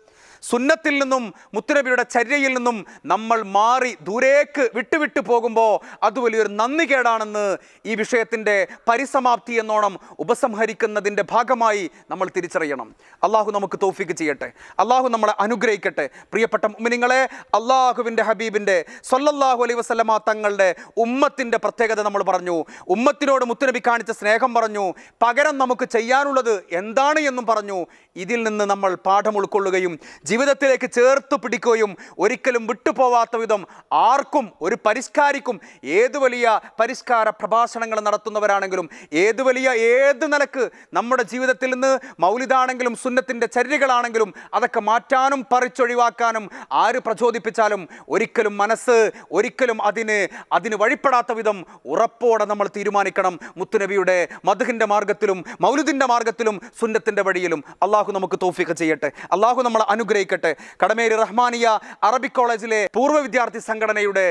സുന്നത്തിൽ നിന്നും മുത്തുനബിയുടെ ചര്യയിൽ നിന്നും നമ്മൾ മാറി ദൂരേക്ക് വിട്ടുവിട്ടു പോകുമ്പോൾ അത് വലിയൊരു നന്ദി കേടാണെന്ന് ഈ വിഷയത്തിന്റെ പരിസമാപ്തി എന്നോണം ഉപസംഹരിക്കുന്നതിന്റെ ഭാഗമായി നമ്മൾ തിരിച്ചറിയണം. അള്ളാഹു നമുക്ക് തോഫിക്ക് ചെയ്യട്ടെ. അള്ളാഹു നമ്മളെ അനുഗ്രഹിക്കട്ടെ. പ്രിയപ്പെട്ട മുമിനിങ്ങളെ അള്ളാഹുവിന്റെ ഹബീബിന്റെ സൊല്ലാഹു അലൈ വസ്ലമ തങ്ങളുടെ ഉമ്മത്തിന്റെ പ്രത്യേകത നമ്മൾ പറഞ്ഞു. ഉമ്മത്തിനോട് മുത്തുനബി കാണിച്ച സ്നേഹം പറഞ്ഞു. പകരം നമുക്ക് ചെയ്യാനുള്ളത് എന്താണ് എന്നും പറഞ്ഞു. ഇതിൽ നിന്ന് നമ്മൾ പാഠം ഉൾക്കൊള്ളുകയും ജീവിതത്തിലേക്ക് ചേർത്ത് പിടിക്കുകയും ഒരിക്കലും വിട്ടുപോവാത്ത വിധം ആർക്കും ഒരു പരിഷ്കാരിക്കും ഏത് വലിയ പരിഷ്കാര പ്രഭാഷണങ്ങൾ നടത്തുന്നവരാണെങ്കിലും ഏത് വലിയ ഏത് നിലയ്ക്ക് നമ്മുടെ ജീവിതത്തിൽ നിന്ന് മൗലിതാണെങ്കിലും സുന്നത്തിന്റെ ചര്യകളാണെങ്കിലും അതൊക്കെ മാറ്റാനും പറിച്ചൊഴിവാക്കാനും ആര് പ്രചോദിപ്പിച്ചാലും ഒരിക്കലും മനസ്സ് ഒരിക്കലും അതിന് അതിന് വഴിപ്പെടാത്ത വിധം ഉറപ്പോടെ നമ്മൾ തീരുമാനിക്കണം. മുത്തുനബിയുടെ മധുഹിന്റെ മാർഗത്തിലും മൗലുദിന്റെ മാർഗത്തിലും സുന്നത്തിന്റെ വഴിയിലും. അള്ളാഹു നമുക്ക് തോഫിക്ക് ചെയ്യട്ടെ. അള്ളാഹു നമ്മൾ നമ്മളെ അനുഗ്രഹിക്കട്ടെ കടമേരി റഹ്മാനിയ അറബിക് കോളേജിലെ പൂർവ വിദ്യാർത്ഥി സംഘടനയുടെ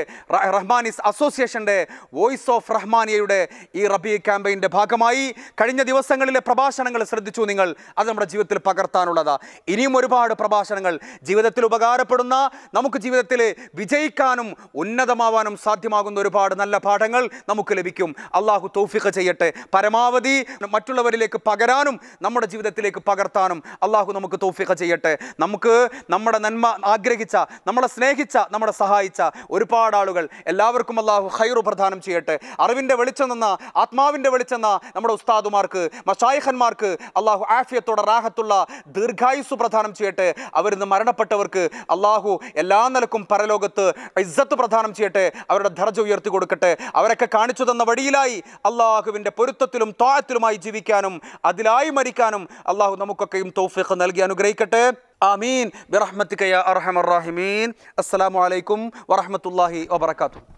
റഹ്മാനിസ് അസോസിയേഷന്റെ വോയിസ് ഓഫ് റഹ്മാനിയയുടെ ഈ റബി ക്യാമ്പയിന്റെ ഭാഗമായി കഴിഞ്ഞ ദിവസങ്ങളിലെ പ്രഭാഷണങ്ങൾ ശ്രദ്ധിച്ചു നിങ്ങൾ. അത് നമ്മുടെ ജീവിതത്തിൽ പകർത്താനുള്ളതാ. ഇനിയും ഒരുപാട് പ്രഭാഷണങ്ങൾ ജീവിതത്തിൽ ഉപകാരപ്പെടുന്ന നമുക്ക് ജീവിതത്തിൽ വിജയിക്കാനും ഉന്നതമാവാനും സാധ്യമാകുന്ന ഒരുപാട് നല്ല പാഠങ്ങൾ നമുക്ക് ലഭിക്കും. അള്ളാഹു തൗഫിഖ ചെയ്യട്ടെ. പരമാവധി മറ്റുള്ളവരിലേക്ക് പകരാനും നമ്മുടെ ജീവിതത്തിലേക്ക് പകർത്താനും അള്ളാഹു നമുക്ക് തൗഫിഖ ചെയ്യട്ടെ. നമുക്ക് നമ്മുടെ നന്മ ആഗ്രഹിച്ച നമ്മളെ സ്നേഹിച്ച നമ്മളെ സഹായിച്ച ഒരുപാട് ആളുകൾ. എല്ലാവർക്കും അള്ളാഹു ഹൈറു പ്രദാനം ചെയ്യട്ടെ. അറിവിന്റെ വെളിച്ചം നിന്ന ആത്മാവിന്റെ വെളിച്ചം നിന്ന നമ്മുടെ ഉസ്താദുമാർക്ക് മഷായിഖന്മാർക്ക് അള്ളാഹു ആഫിയത്തോടെ റാഹത്തുള്ള ദീർഘായുസ് പ്രദാനം ചെയ്യട്ടെ. അവരിന്ന് മരണപ്പെട്ടവർക്ക് അള്ളാഹു എല്ലാ നിലക്കും പരലോകത്ത് ഇസ്സത്ത് പ്രദാനം ചെയ്യട്ടെ. അവരുടെ ധർജ ഉയർത്തി കൊടുക്കട്ടെ. അവരൊക്കെ കാണിച്ചു തന്ന വഴിയിലായി അള്ളാഹുവിന്റെ പൊരുത്തത്തിലും താഴത്തിലുമായി ജീവിക്കാനും അതിലായി മരിക്കാനും അള്ളാഹു നമുക്കൊക്കെയും തൗഫീഖ് നൽകി അനുഗ്രഹിക്കട്ടെ. آمين. برحمتك يا أرحم الراحمين. السلام عليكم ورحمة الله وبركاته.